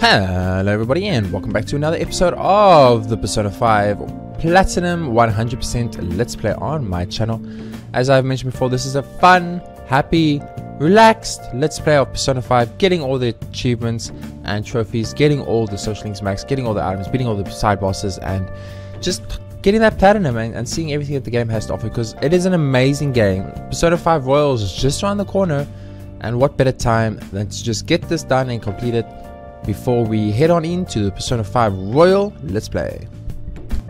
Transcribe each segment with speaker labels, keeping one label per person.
Speaker 1: Hello everybody and welcome back to another episode of the Persona 5 Platinum 100% Let's Play on my channel. As I've mentioned before, this is a fun, happy, relaxed Let's Play of Persona 5, getting all the achievements and trophies, getting all the social links max, getting all the items, beating all the side bosses and just getting that platinum and, and seeing everything that the game has to offer because it is an amazing game. Persona 5 Royals is just around the corner and what better time than to just get this done and complete it before we head on into the Persona 5 Royal Let's Play.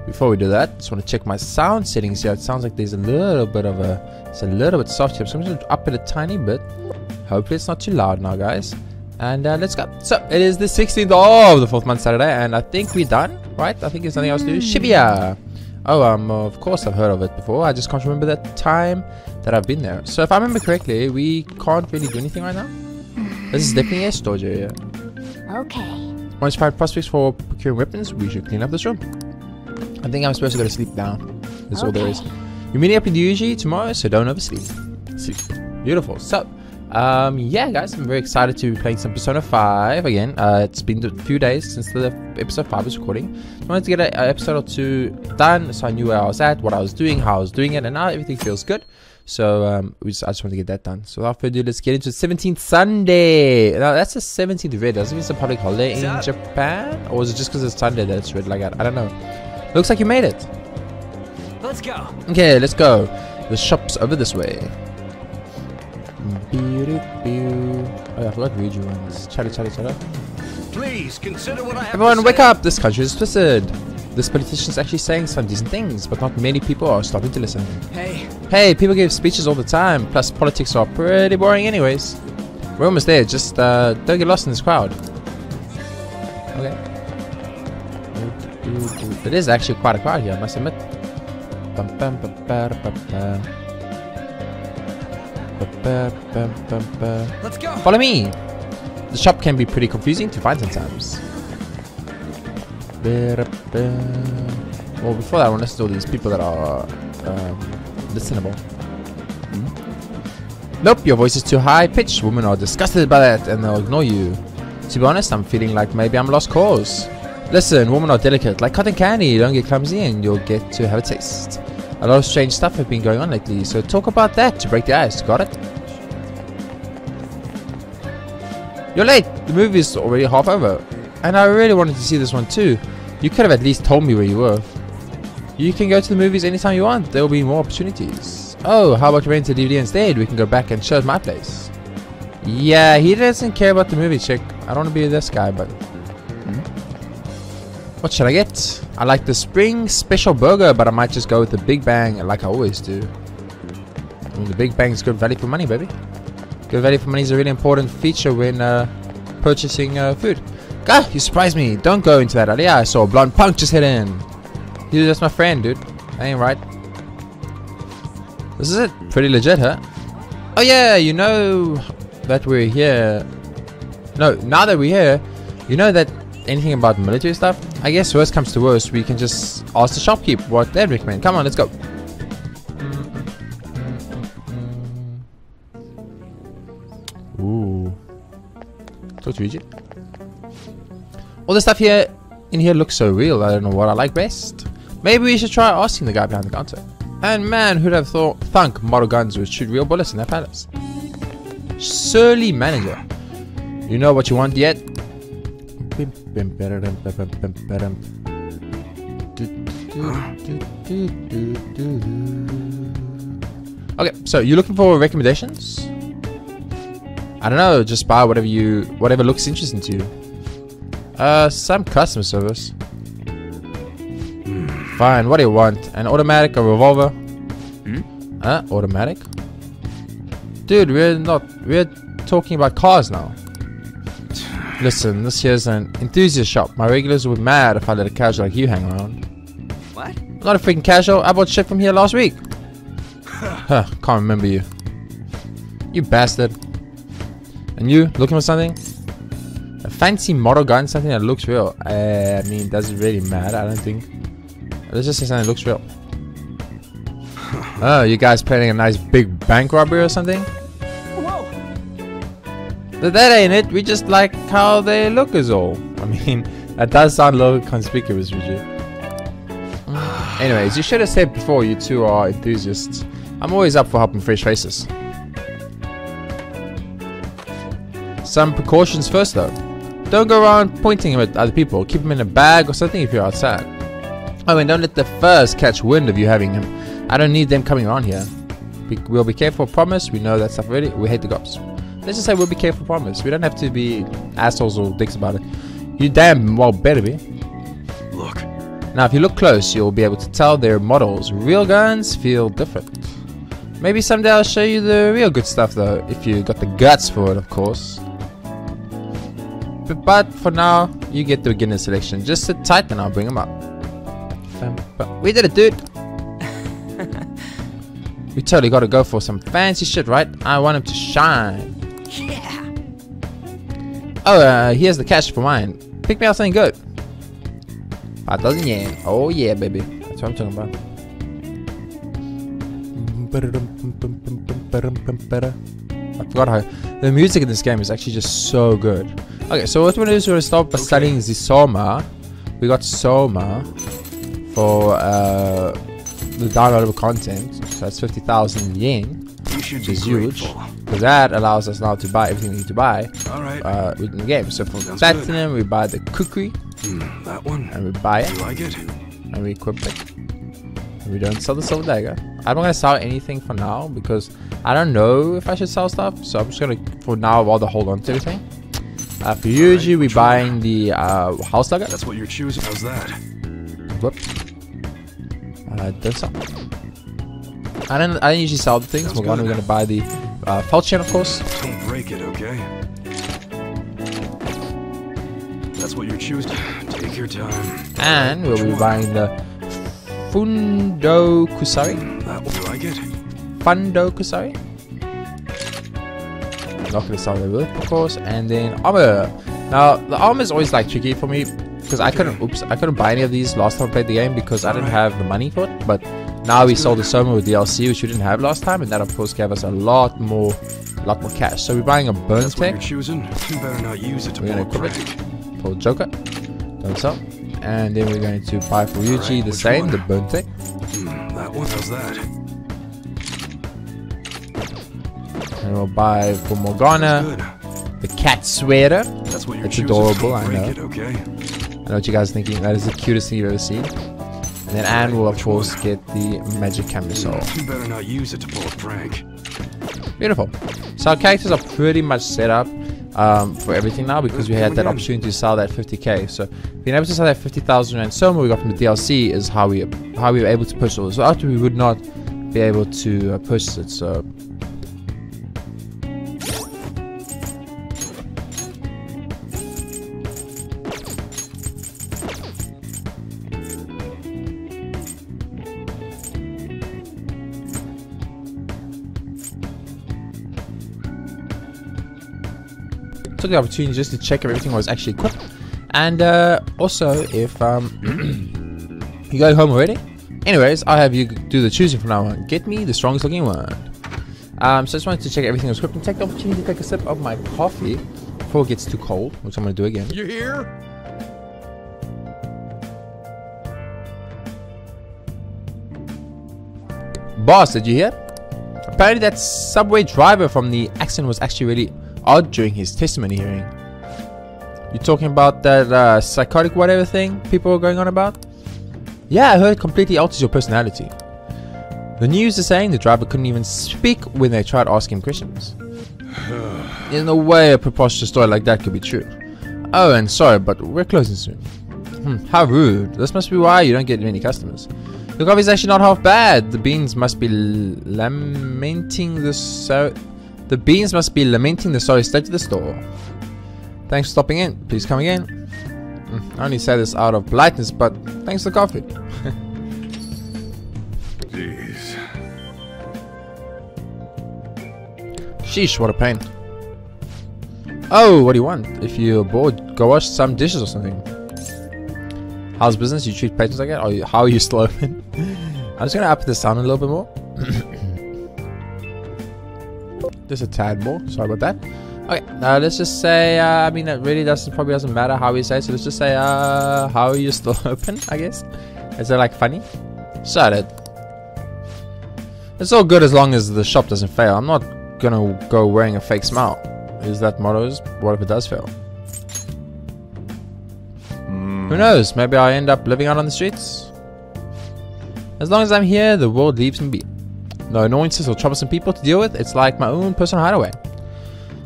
Speaker 1: Before we do that, just want to check my sound settings here. It sounds like there's a little bit of a, it's a little bit soft here. So I'm just going to up it a tiny bit. Hopefully it's not too loud now, guys. And uh, let's go. So it is the 16th of the fourth month Saturday, and I think we're done, right? I think there's nothing else to do. Shibuya. Oh, um, of course I've heard of it before. I just can't remember that time that I've been there. So if I remember correctly, we can't really do anything right now. This is definitely a storage area.
Speaker 2: Okay.
Speaker 1: Once five prospects for procuring weapons, we should clean up this room. I think I'm supposed to go to sleep now. That's all there is. You're meeting up with Ryuji tomorrow, so don't oversleep. Sleep. Beautiful. So, um, yeah, guys, I'm very excited to be playing some Persona 5 again. Uh, it's been a few days since the episode 5 was recording. I wanted to get an episode or two done so I knew where I was at, what I was doing, how I was doing it, and now everything feels good. So um, we just, I just want to get that done. So without further ado, let's get into 17th Sunday. Now that's the 17th red. Doesn't mean it's a public holiday in Japan, or is it just because it's Sunday that it's red like that? I don't know. Looks like you made it.
Speaker 3: Let's go.
Speaker 1: Okay, let's go. The shop's over this way. Oh, yeah, I forgot Ryuji ones. Chatter, chatter, chatter.
Speaker 3: Please consider what I have
Speaker 1: Everyone, wake up! This country is twisted. This politician's actually saying some decent things, but not many people are stopping to listen.
Speaker 3: Hey,
Speaker 1: Hey, people give speeches all the time, plus politics are pretty boring anyways. We're almost there, just uh, don't get lost in this crowd. Okay. It is actually quite a crowd here, I must admit.
Speaker 3: Let's go.
Speaker 1: Follow me! The shop can be pretty confusing to find sometimes. Well, before that, I want to listen to all these people that are um, listenable. Hmm? Nope, your voice is too high pitched. Women are disgusted by that and they'll ignore you. To be honest, I'm feeling like maybe I'm lost cause. Listen, women are delicate, like cotton candy. Don't get clumsy and you'll get to have a taste. A lot of strange stuff have been going on lately, so talk about that to break the ice. Got it? You're late. The movie is already half over. And I really wanted to see this one too. You could have at least told me where you were. You can go to the movies anytime you want. There will be more opportunities. Oh, how about rent a DVD instead? We can go back and show my place. Yeah, he doesn't care about the movie chick. I don't want to be this guy, but... Hmm? What should I get? I like the spring special burger, but I might just go with the Big Bang like I always do. I mean, the Big Bang is good value for money, baby. Good value for money is a really important feature when uh, purchasing uh, food. God, you surprised me. Don't go into that alley. I saw a blonde punk just hit in. Dude, that's my friend, dude. Ain't right. This is it. Pretty legit, huh? Oh yeah, you know that we're here. No, now that we're here, you know that anything about military stuff? I guess worst comes to worst, we can just ask the shopkeep what they'd recommend. Come on, let's go. Ooh. To Ryuji. All the stuff here in here looks so real. I don't know what I like best. Maybe we should try asking the guy behind the counter. And man, who'd have thought thunk model guns would shoot real bullets in their palace? Surly manager. You know what you want yet? Okay, so you're looking for recommendations? I don't know, just buy whatever you whatever looks interesting to you. Uh some customer service. Fine, what do you want? An automatic, a revolver?
Speaker 3: Hmm?
Speaker 1: Huh? Automatic? Dude, we're not we're talking about cars now. Listen, this here's an enthusiast shop. My regulars would be mad if I let a casual like you hang around.
Speaker 3: What?
Speaker 1: I'm not a freaking casual. I bought shit from here last week. huh, can't remember you. You bastard. And you, looking for something? Fancy model gun, something that looks real. Uh, I mean, does it really matter? I don't think. Let's just say something that looks real. oh, you guys planning a nice big bank robbery or something? That, that ain't it. We just like how they look is all. I mean, that does sound a little conspicuous, would you? Mm. Anyways, you should have said before you two are enthusiasts. I'm always up for helping fresh faces. Some precautions first though. Don't go around pointing them at other people. Keep them in a bag or something if you're outside. I mean, don't let the first catch wind of you having him. I don't need them coming around here. Be, we'll be careful, promise. We know that stuff already. We hate the cops. Let's just say we'll be careful, promise. We don't have to be assholes or dicks about it. You damn well better be.
Speaker 3: Look.
Speaker 1: Now, if you look close, you'll be able to tell their models. Real guns feel different. Maybe someday I'll show you the real good stuff, though, if you got the guts for it, of course. But, for now, you get the beginner selection. Just sit tight and I'll bring them up. We did it, dude. we totally got to go for some fancy shit, right? I want him to shine.
Speaker 3: Yeah.
Speaker 1: Oh, uh, here's the cash for mine. Pick me out something good. 5,000 yen. Oh, yeah, baby. That's what I'm talking about. I forgot how the music in this game is actually just so good. Okay, so what we're gonna do is we're gonna start by
Speaker 3: Okay.
Speaker 1: studying the Soma. We got Soma for uh, the downloadable content. So that's 50,000 yen, which is huge. Because that allows us now to buy everything we need to buy
Speaker 3: All right.
Speaker 1: uh, within the game. So for
Speaker 3: Sounds
Speaker 1: Platinum, we buy the Kukri,
Speaker 3: Hmm, that one.
Speaker 1: and we buy it,
Speaker 3: You like it?
Speaker 1: and we equip it. And we don't sell the Silver Dagger. I'm not gonna sell anything for now because I don't know if I should sell stuff. So I'm just gonna, for now, rather hold on to everything. Uh, for Ryuji, we're buying the uh, House Dagger.
Speaker 3: That's what you're choosing. How's that?
Speaker 1: Whoop. Uh, don't. I don't. I don't usually sell the things.
Speaker 3: Sounds
Speaker 1: We're gonna, we're gonna buy the uh, Falchion, of course.
Speaker 3: Don't break it, okay? That's what you're choosing. Take your time.
Speaker 1: And we'll
Speaker 3: Which
Speaker 1: be
Speaker 3: one?
Speaker 1: buying the Fundo Kusari.
Speaker 3: That one. You like it?
Speaker 1: Fundo Kusari. Not gonna sell the whip, of course, and then armor. Now the armor is always like tricky for me because I couldn't. Oops, I couldn't buy any of these last time I played the game because I didn't have the money for it. But now we sold the Soma with DLC, which we didn't have last time, and that of course gave us a lot more, lot more cash. So we're buying a burn
Speaker 3: That's what
Speaker 1: tech
Speaker 3: you're choosing. You better not use it to
Speaker 1: We're
Speaker 3: pull a
Speaker 1: equip it. for Joker. Don't sell. And then we're going to buy for Ryuji
Speaker 3: Alright,
Speaker 1: the same,
Speaker 3: one?
Speaker 1: the burn tech.
Speaker 3: Hmm, that one. How's that?
Speaker 1: And we'll buy for Morgana the cat sweater.
Speaker 3: That's what you're
Speaker 1: It's adorable, I know.
Speaker 3: it, okay?
Speaker 1: I know what you guys are thinking. That is the cutest thing you've ever seen. And then Ann will of course get the magic camisole.
Speaker 3: You better not use it to pull a prank.
Speaker 1: Beautiful. So our characters are pretty much set up um, for everything now because we had that opportunity to sell that 50k. So being able to sell that 50,000 rand soma we got from the DLC is how we how we were able to purchase it. So after we would not be able to uh, purchase it. So took the opportunity just to check if everything was actually equipped. And uh, also, if um, you going home already? Anyways, I'll have you do the choosing from now on. Get me the strongest looking one. Um, so I just wanted to check everything was equipped and take the opportunity to take a sip of my coffee before it gets too cold, which I'm going to do again.
Speaker 3: You here?
Speaker 1: Boss, did you hear? Apparently that subway driver from the accident was actually really odd during his testimony hearing. You talking about that uh, psychotic whatever thing people were going on about? Yeah, I heard completely alters your personality. The news is saying the driver couldn't even speak when they tried asking questions. In no way a preposterous story like that could be true. Oh, and sorry, but we're closing soon. Hmm, how rude. This must be why you don't get many customers. The coffee's actually not half bad. The beans must be lamenting the so. The beans must be lamenting the sorry state of the store. Thanks for stopping in. Please come again. Hmm, I only say this out of politeness, but thanks for the coffee.
Speaker 3: Jeez.
Speaker 1: Sheesh, what a pain. Oh, what do you want? If you're bored, go wash some dishes or something. How's business? You treat patrons like that? Or how are you sloping? I'm just gonna up the sound a little bit more. just a tad more. Sorry about that. Okay, uh, let's just say, uh, I mean, it really doesn't, probably doesn't matter how we say, so let's just say, uh, how are you still open, I guess? Is it like funny? Shut it. It's all good as long as the shop doesn't fail. I'm not gonna go wearing a fake smile. Is that motto's? What if it does fail? Who knows? Maybe I end up living out on the streets. As long as I'm here, the world leaves me be. No annoyances or troublesome people to deal with. It's like my own personal hideaway.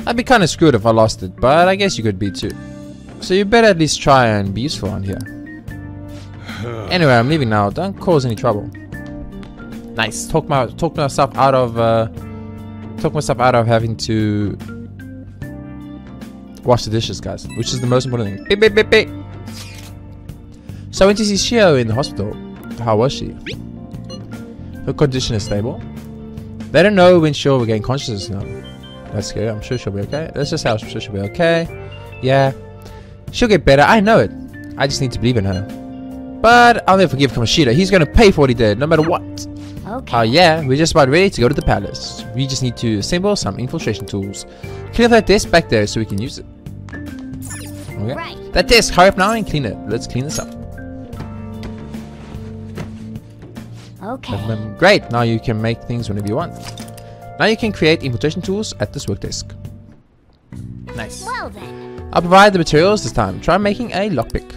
Speaker 1: I'd be kind of screwed if I lost it, but I guess you could be too. So you better at least try and be useful on here. Anyway, I'm leaving now. Don't cause any trouble. Nice. Talk my talk myself out of uh, talk myself out of having to wash the dishes, guys, which is the most important thing. Beep, beep, beep, beep. So I went to see Shiho in the hospital. How was she? Her condition is stable. They don't know when she'll regain consciousness now. That's good. I'm sure she'll be okay. Let's just say I'm sure she'll be okay. Yeah. She'll get better. I know it. I just need to believe in her. But I'll never forgive Kamoshida. He's going to pay for what he did, no matter what.
Speaker 2: Okay.
Speaker 1: Oh yeah, we're just about ready to go to the palace. We just need to assemble some infiltration tools. Clear that desk back there so we can use it. Okay.
Speaker 2: Right.
Speaker 1: That desk, hurry up now and clean it. Let's clean this up.
Speaker 2: Okay.
Speaker 1: Um, Great, now you can make things whenever you want. Now you can create infiltration tools at this work desk. Nice.
Speaker 2: Well then.
Speaker 1: I'll provide the materials this time. Try making a lockpick.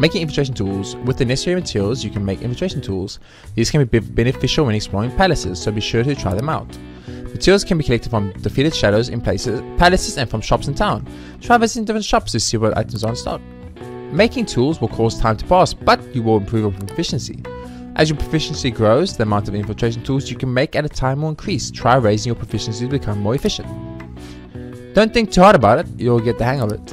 Speaker 1: Making infiltration tools. With the necessary materials, you can make infiltration tools. These can be beneficial when exploring palaces, so be sure to try them out. Materials can be collected from defeated shadows in places, palaces and from shops in town. Try visiting different shops to see what items are in stock. Making tools will cause time to pass, but you will improve your proficiency. As your proficiency grows, the amount of infiltration tools you can make at a time will increase. Try raising your proficiency to become more efficient. Don't think too hard about it, you'll get the hang of it.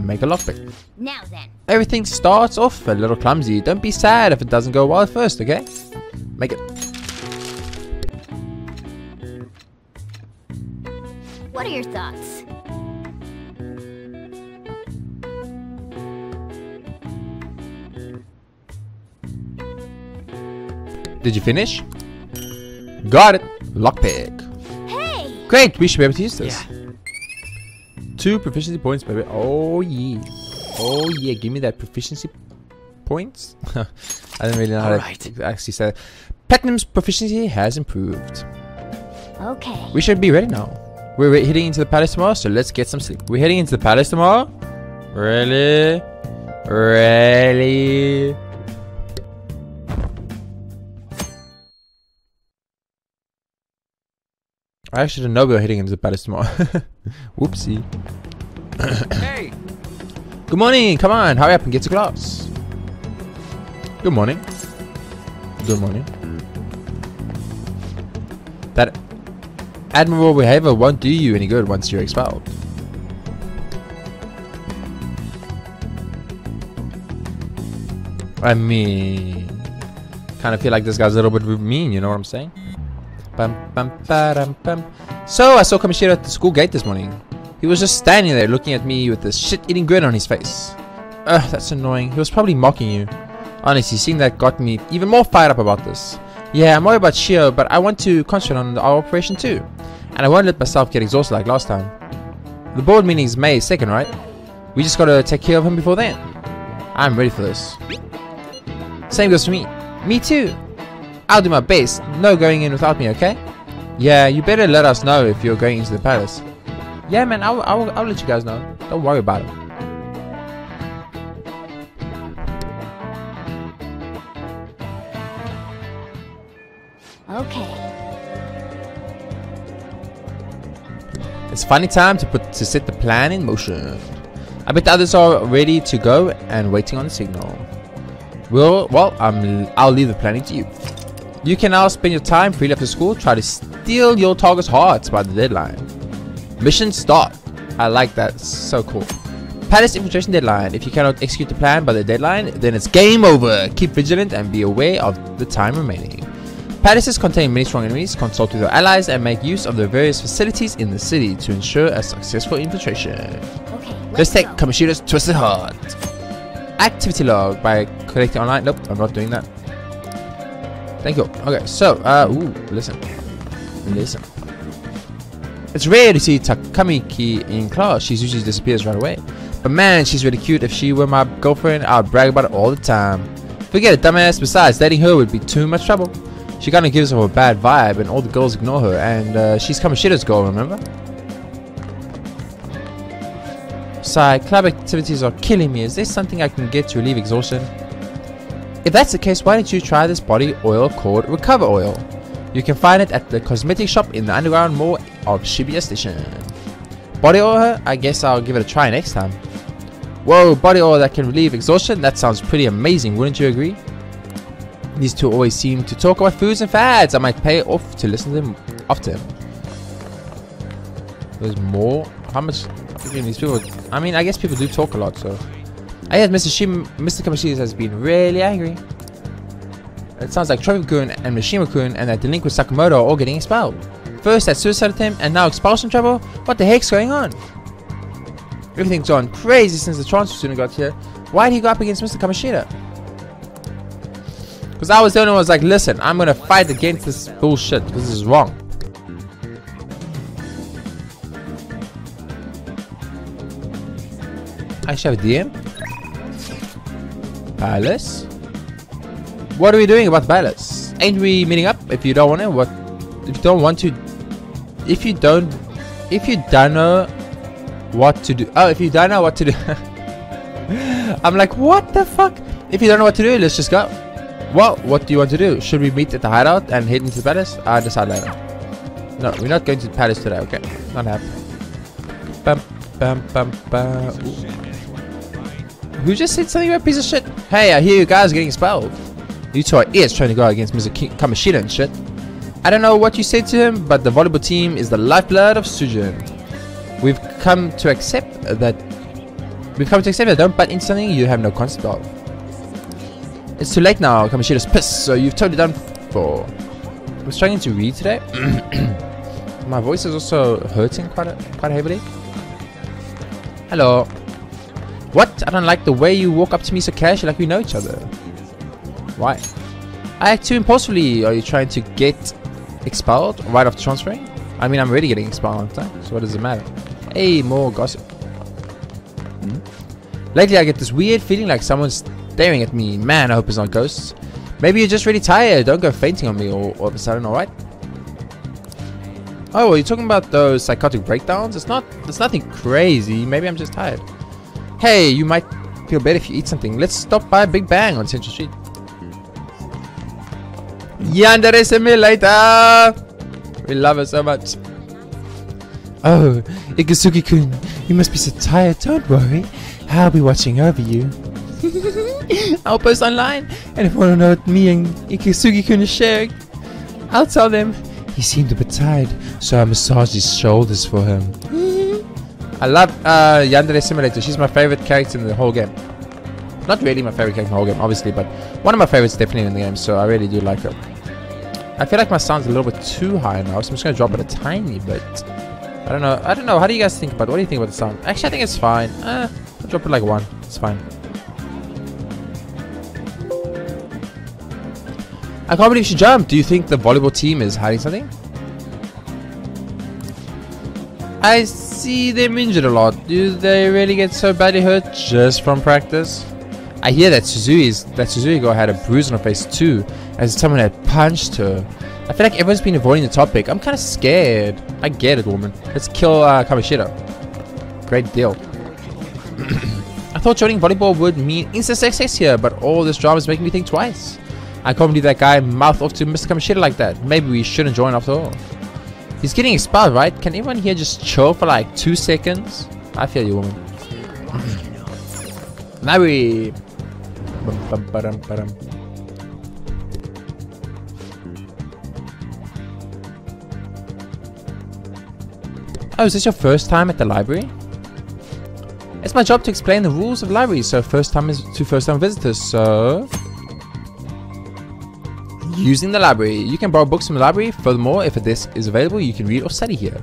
Speaker 1: Make a lockpick.
Speaker 2: Now then.
Speaker 1: Everything starts off a little clumsy. Don't be sad if it doesn't go well at first, okay? Make it.
Speaker 2: What are your thoughts?
Speaker 1: Did you finish? Got it. Lockpick.
Speaker 2: Hey!
Speaker 1: Great, we should be able to use this. Two proficiency points, baby. Oh yeah. Oh yeah, give me that proficiency points. I didn't really know how
Speaker 3: Alright.
Speaker 1: to actually say that. Platinum's proficiency has improved.
Speaker 2: Okay.
Speaker 1: We should be ready now. We're heading into the palace tomorrow, so let's get some sleep. We're heading into the palace tomorrow? Really? Really? I actually didn't know we were heading into the palace tomorrow. Whoopsie.
Speaker 3: Hey!
Speaker 1: Good morning. Come on, hurry up and get to class. Good morning. Good morning. That admirable behavior won't do you any good once you're expelled. I mean, kind of feel like this guy's a little bit mean. You know what I'm saying? Bum, bum, ba-dum, bum. So I saw Kamoshida at the school gate this morning. He was just standing there looking at me with this shit-eating grin on his face. Ugh, that's annoying. He was probably mocking you. Honestly, seeing that got me even more fired up about this. Yeah, I'm worried about Shiho, but I want to concentrate on our operation too. And I won't let myself get exhausted like last time. The board meeting is May 2nd, right? We just gotta take care of him before then. I'm ready for this. Same goes for me. Me too. I'll do my best. No going in without me, okay? Yeah, you better let us know if you're going into the palace. Yeah, man, I'll, I'll, I'll let you guys know. Don't worry about it.
Speaker 2: Okay.
Speaker 1: It's funny time to put to set the plan in motion. I bet the others are ready to go and waiting on the signal. Well, well, I'm, I'll leave the planning to you. You can now spend your time freely after school, try to steal your target's hearts by the deadline. Mission start. I like that. So cool. Palace infiltration deadline. If you cannot execute the plan by the deadline, then it's game over. Keep vigilant and be aware of the time remaining. Palaces contain many strong enemies. Consult with your allies and make use of the various facilities in the city to ensure a successful infiltration.
Speaker 2: Okay.
Speaker 1: Let's take
Speaker 2: go.
Speaker 1: Kamoshida's Twisted Heart. Activity log by collecting online. Nope, I'm not doing that. Thank you. Okay, so, uh, ooh, listen. Listen. It's rare to see Takamaki in class. She usually disappears right away. But man, she's really cute. If she were my girlfriend, I'd brag about it all the time. Forget it, dumbass. Besides, dating her would be too much trouble. She kind of gives off a bad vibe, and all the girls ignore her. And uh, she's Kamoshida's girl, remember? Sigh, club activities are killing me. Is there something I can get to relieve exhaustion? If that's the case, why don't you try this body oil called Recover Oil? You can find it at the cosmetic shop in the underground mall of Shibuya Station. Body oil? I guess I'll give it a try next time. Whoa, body oil that can relieve exhaustion? That sounds pretty amazing, wouldn't you agree? These two always seem to talk about foods and fads. I might pay off to listen to them often. There's more? How much? These people. I mean, I guess people do talk a lot, so. Uh, I guess Mr. Shim, Mr. Kamoshidas has been really angry. It sounds like Trophy-kun and Mishima-kun and that delinquent Sakamoto are all getting expelled. First that suicide attempt and now expulsion trouble? What the heck's going on? Everything's gone crazy since the transfer student got here. Why did he go up against Mr. Kamoshida? Because I was the only one who was like, listen, I'm going to fight against this bullshit this is wrong. I should have a DM. Palace. What are we doing about Palace? Ain't we meeting up? If you don't want to, what? If you don't want to, if you don't, if you don't know what to do. Oh, if you don't know what to do. I'm like, what the fuck? If you don't know what to do, let's just go. Well, what do you want to do? Should we meet at the hideout and head into the palace? I'll decide later. No, we're not going to the palace today, okay? Not happening. Bum, bum, bum, bum. Ooh. Who just said something about a piece of shit? Hey, I hear you guys are getting expelled. Are idiots trying to go against Mr. King Kamoshida and shit. I don't know what you said to him, but the volleyball team is the lifeblood of Shujin. We've come to accept that we've come to accept that don't butt into something you have no concept of. It's too late now, Kamoshida's pissed, so you've totally done for. I'm struggling to read today. My voice is also hurting quite a, quite heavily. Hello. What? I don't like the way you walk up to me so casually like we know each other. Why? I act too impulsively. Are you trying to get expelled right after transferring? I mean, I'm already getting expelled on time, so what does it matter? Hey, more gossip. Hmm? Lately, I get this weird feeling like someone's staring at me. Man, I hope it's not ghosts. Maybe you're just really tired. Don't go fainting on me all, all of a sudden, alright? Oh, are you talking about those psychotic breakdowns? It's not, it's nothing crazy. Maybe I'm just tired. Hey, you might feel better if you eat something. Let's stop by Big Bang on Central Street. Yandere Simulator! We love it so much. Oh, Ikasugi-kun, you must be so tired. Don't worry. I'll be watching over you. I'll post online, and if you want to know what me and Ikasugi-kun are sharing, I'll tell them. He seemed a bit tired, so I massaged his shoulders for him. I love uh, Yandere Simulator. She's my favorite character in the whole game. Not really my favorite character in the whole game, obviously, but one of my favorites definitely in the game, so I really do like her. I feel like my sound's a little bit too high now, so I'm just gonna drop it a tiny bit. I don't know. I don't know. How do you guys think about it? What do you think about the sound? Actually, I think it's fine. Uh, I'll drop it like one. It's fine. I can't believe she jumped. Do you think the volleyball team is hiding something? I see them injured a lot. Do they really get so badly hurt just from practice? I hear that Suzui's that Suzuki girl had a bruise on her face too, as someone had punched her. I feel like everyone's been avoiding the topic. I'm kind of scared. I get it, woman. Let's kill uh, Kamoshida. Great deal. I thought joining volleyball would mean instant success here, but all this drama is making me think twice. I can't believe that guy mouthed off to Mr. Kamoshida like that. Maybe we shouldn't join after all. He's getting expelled, right? Can everyone here just chill for like two seconds? I feel you, woman. Larry. Oh, is this your first time at the library? It's my job to explain the rules of libraries, so first time is to first time visitors, so using the library. You can borrow books from the library. Furthermore, if a disk is available, you can read or study here.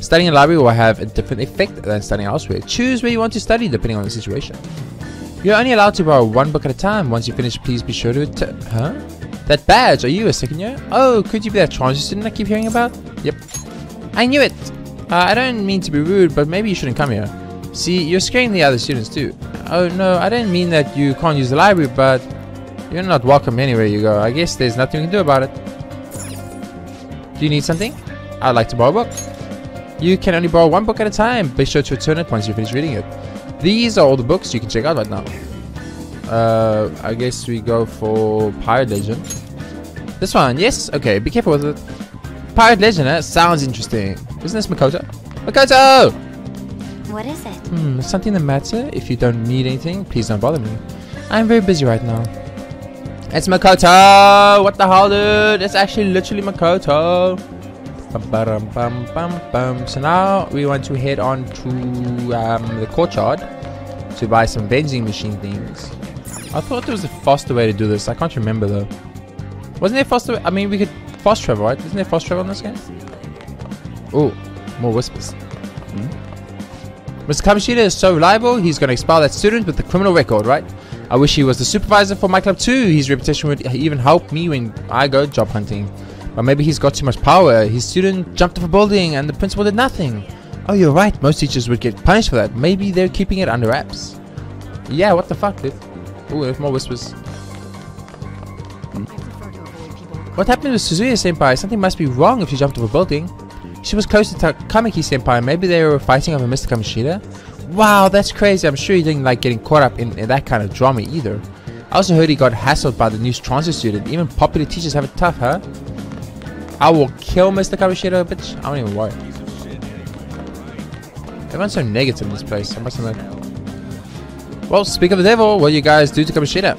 Speaker 1: Studying in the library will have a different effect than studying elsewhere. Choose where you want to study depending on the situation. You're only allowed to borrow one book at a time. Once you finish, please be sure to... return. huh? That badge, are you a second year? Oh, could you be that transfer student I keep hearing about? Yep. I knew it! Uh, I don't mean to be rude, but maybe you shouldn't come here. See, you're scaring the other students too. Oh no, I didn't mean that you can't use the library, but you're not welcome anywhere you go. I guess there's nothing we can do about it. Do you need something? I'd like to borrow a book. You can only borrow one book at a time. Be sure to return it once you finish reading it. These are all the books you can check out right now. Uh, I guess we go for Pirate Legend. This one, yes? Okay, be careful with it. Pirate Legend, eh? Sounds interesting. Isn't this Makoto? Makoto!
Speaker 2: What is it?
Speaker 1: Hmm, something the matter? If you don't need anything, please don't bother me. I'm very busy right now. It's Makoto! What the hell, dude? It's actually literally Makoto. Bum, bum, bum, bum. So now we want to head on to um, the courtyard to buy some vending machine things. I thought there was a faster way to do this. I can't remember though. Wasn't there faster? I mean, we could fast travel, right? Isn't there fast travel in this game? Oh, more whispers. Mr. Kamoshida is so reliable, he's going to expel that student with the criminal record, right? I wish he was the supervisor for my club too. His reputation would even help me when I go job hunting. But maybe he's got too much power. His student jumped off a building and the principal did nothing. Oh, you're right. Most teachers would get punished for that. Maybe they're keeping it under wraps. Yeah, what the fuck, dude? Oh, there's more whispers. What happened with Suzui Senpai? Something must be wrong if she jumped off a building. She was close to Kamiki Senpai. Maybe they were fighting over Mr. Kamoshida. Wow, that's crazy. I'm sure he didn't like getting caught up in, in that kind of drama either. I also heard he got hassled by the new transit student. Even popular teachers have it tough, huh? I will kill Mr. Kamoshida, bitch. I don't even worry. Everyone's so negative in this place. I must admit. Well, speak of the devil, what do you guys do to Kamoshida?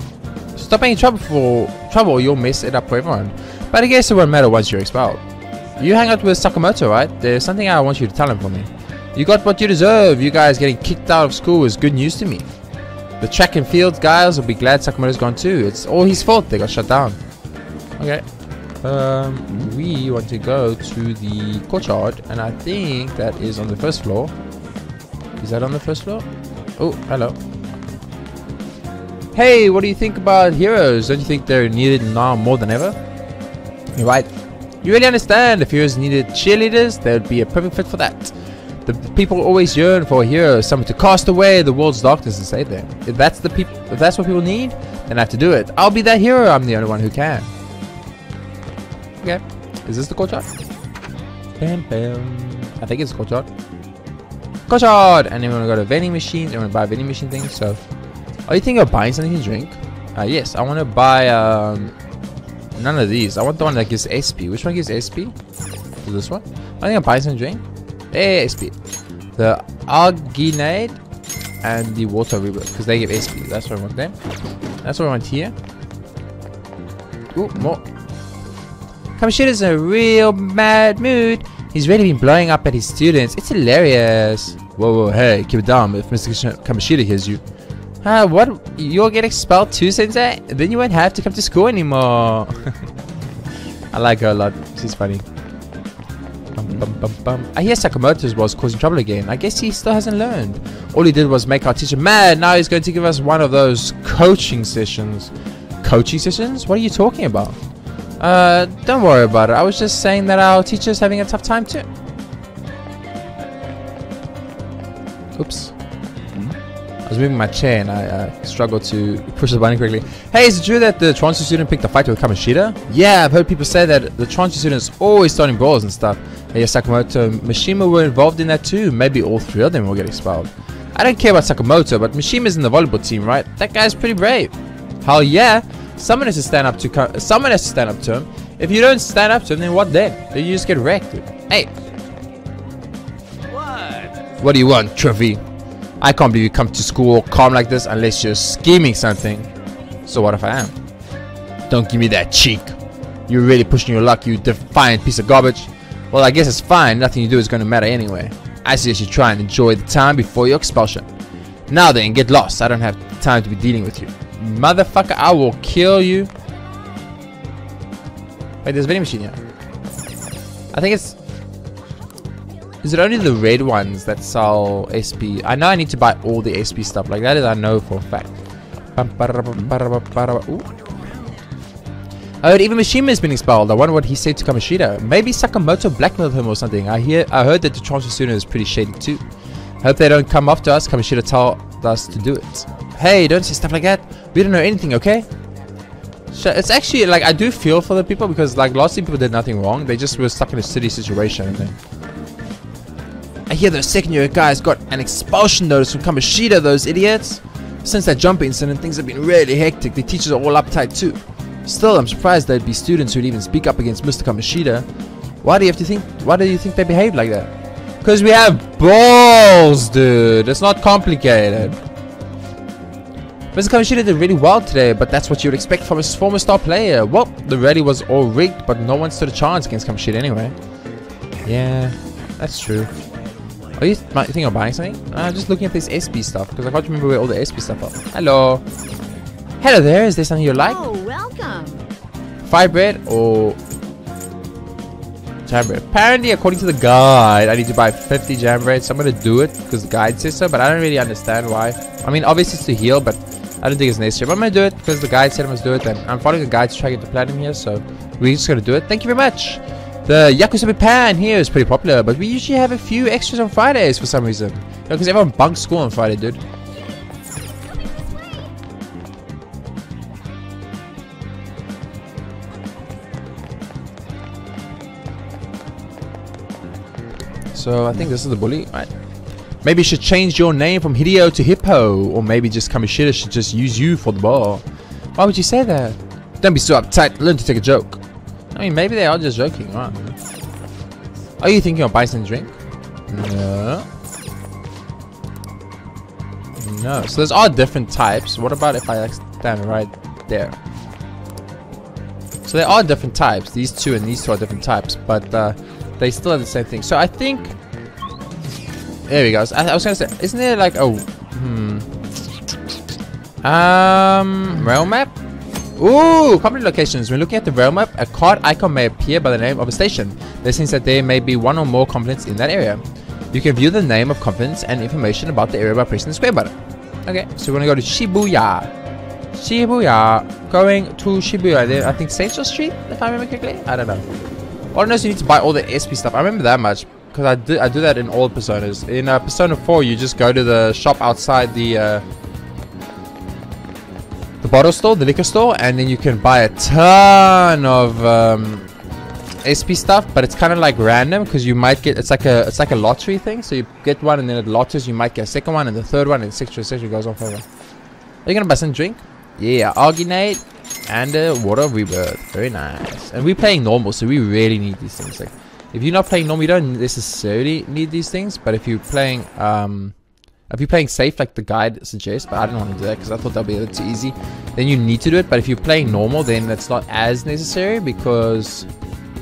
Speaker 1: Stop any trouble for trouble, or you'll mess it up for everyone. But I guess it won't matter once you're expelled. You hang out with Sakamoto, right? There's something I want you to tell him for me. You got what you deserve. You guys getting kicked out of school is good news to me. The track and field guys will be glad Sakamoto's gone too. It's all his fault they got shut down. Okay. Um, we want to go to the courtyard, and I think that is on the first floor. Is that on the first floor? Oh, hello. Hey, what do you think about heroes? Don't you think they're needed now more than ever? You're right. You really understand if heroes needed cheerleaders, they would be a perfect fit for that. The, people always yearn for a hero, someone to cast away the world's darkness and save them. If that's the people, if that's what people need, then I have to do it. I'll be that hero. I'm the only one who can. Okay, is this the courtyard? Bam bam. I think it's courtyard. Courtyard, and then we're gonna go to vending machines. and we're gonna buy vending machine things. So, are you thinking of buying something to drink? Uh, yes, I want to buy um, none of these. I want the one that gives SP. Which one gives SP? Is this one? I think I'm buying some drink. SP. The Arginade and the Water Reboot because they give SP. That's what I want them. That's what I want here. Ooh, more. Kamoshida's in a real mad mood. He's really been blowing up at his students. It's hilarious. Whoa, whoa, hey, keep it down if Mr. Kamoshida hears you. Ah, what? You'll get expelled too, Sensei? Then you won't have to come to school anymore. I like her a lot. She's funny. Bum, bum, bum, bum. I hear Sakamoto's was causing trouble again. I guess he still hasn't learned. All he did was make our teacher mad. Now he's going to give us one of those coaching sessions. Coaching sessions? What are you talking about? Uh, don't worry about it. I was just saying that our teacher's having a tough time too. Oops. I was moving my chair and I uh, struggled to push the button quickly. Hey, is it true that the transfer student picked a fight with Kamoshida? Yeah, I've heard people say that the transfer students always starting brawls and stuff. Hey, Sakamoto and Mishima were involved in that too. Maybe all three of them will get expelled. I don't care about Sakamoto, but Mishima's in the volleyball team, right? That guy's pretty brave. Hell yeah. Someone has to stand up to someone has to stand up to him. If you don't stand up to him, then what then? Then you just get wrecked. Hey.
Speaker 3: What?
Speaker 1: What do you want, Trophy? I can't believe you come to school calm like this unless you're scheming something. So what if I am? Don't give me that cheek. You're really pushing your luck, you defiant piece of garbage. Well, I guess it's fine. Nothing you do is going to matter anyway. I suggest you try and enjoy the time before your expulsion. Now then, get lost. I don't have time to be dealing with you. Motherfucker, I will kill you. Wait, there's a vending machine here. I think it's... Is it only the red ones that sell SP? I know I need to buy all the SP stuff. Like, that is I know for a fact. Ooh. Oh, I heard even Mishima has been expelled. I wonder what he said to Kamoshida. Maybe Sakamoto blackmailed him or something. I hear I heard that the transfer student is pretty shady too. Hope they don't come after us. Kamoshida told us to do it. Hey, don't say stuff like that. We don't know anything, okay? So it's actually like I do feel for the people because like lots of people did nothing wrong. They just were stuck in a city situation. I hear those second year guys got an expulsion notice from Kamoshida. Those idiots. Since that jump incident, things have been really hectic. The teachers are all uptight too. Still, I'm surprised there'd be students who'd even speak up against Mr. Kamoshida. Why do you have to think? Why do you think they behave like that? Because we have balls, dude. It's not complicated. Mr. Kamoshida did really well today, but that's what you'd expect from a former star player. Well, the rally was all rigged, but no one stood a chance against Kamoshida anyway. Yeah, that's true. Are you th thinking of buying something? I'm just looking at this SP stuff because I can't remember where all the SP stuff are. Hello. Hello there. Is there something you like?
Speaker 4: Oh, welcome.
Speaker 1: Fire bread or jam bread? Apparently, according to the guide, I need to buy 50 jam bread. So I'm gonna do it because the guide says so. But I don't really understand why. I mean, obviously it's to heal, but I don't think it's necessary. But I'm gonna do it because the guide said I must do it. And I'm following the guide to try to get the platinum here. So we're just gonna do it. Thank you very much. The Yakisoba Pan here is pretty popular, but we usually have a few extras on Fridays for some reason. Because everyone bunks school on Friday, dude. So I think this is the bully, right? Maybe you should change your name from Hideo to Hippo, or maybe just Kamoshida should just use you for the ball. Why would you say that? Don't be so uptight. Learn to take a joke. I mean, maybe they are just joking, right? Are you thinking of some drink? No. No. So there's all different types. What about if I like stand right there? So there are different types. These two and these two are different types, but uh, they still have the same thing. So I think there we go. I, I was gonna say, isn't there like a hmm um rail map? Ooh, company locations. When looking at the rail map, a card icon may appear by the name of a station. This means that there may be one or more confidants in that area. You can view the name of confidants and information about the area by pressing the square button. Okay, so we're gonna go to Shibuya. Shibuya. Going to Shibuya. There, I think Central Street, if I remember correctly. I don't know. All I know is you need to buy all the SP stuff. I remember that much because I do I do that in all personas. In uh, Persona 4, you just go to the shop outside the uh, the bottle store, the liquor store, and then you can buy a ton of um, SP stuff. But it's kind of like random because you might get it's like a it's like a lottery thing. So you get one, and then at lotteries you might get a second one, and the third one, and etc. etc. goes on forever. Are you gonna buy some drink? Yeah, Arginade and a water rebirth. Very nice. And we're playing normal, so we really need these things. Like, if you're not playing normal, you don't necessarily need these things. But if you're playing, um, if you're playing safe, like the guide suggests, but I didn't want to do that because I thought that'd be a little too easy. Then you need to do it. But if you're playing normal, then that's not as necessary because,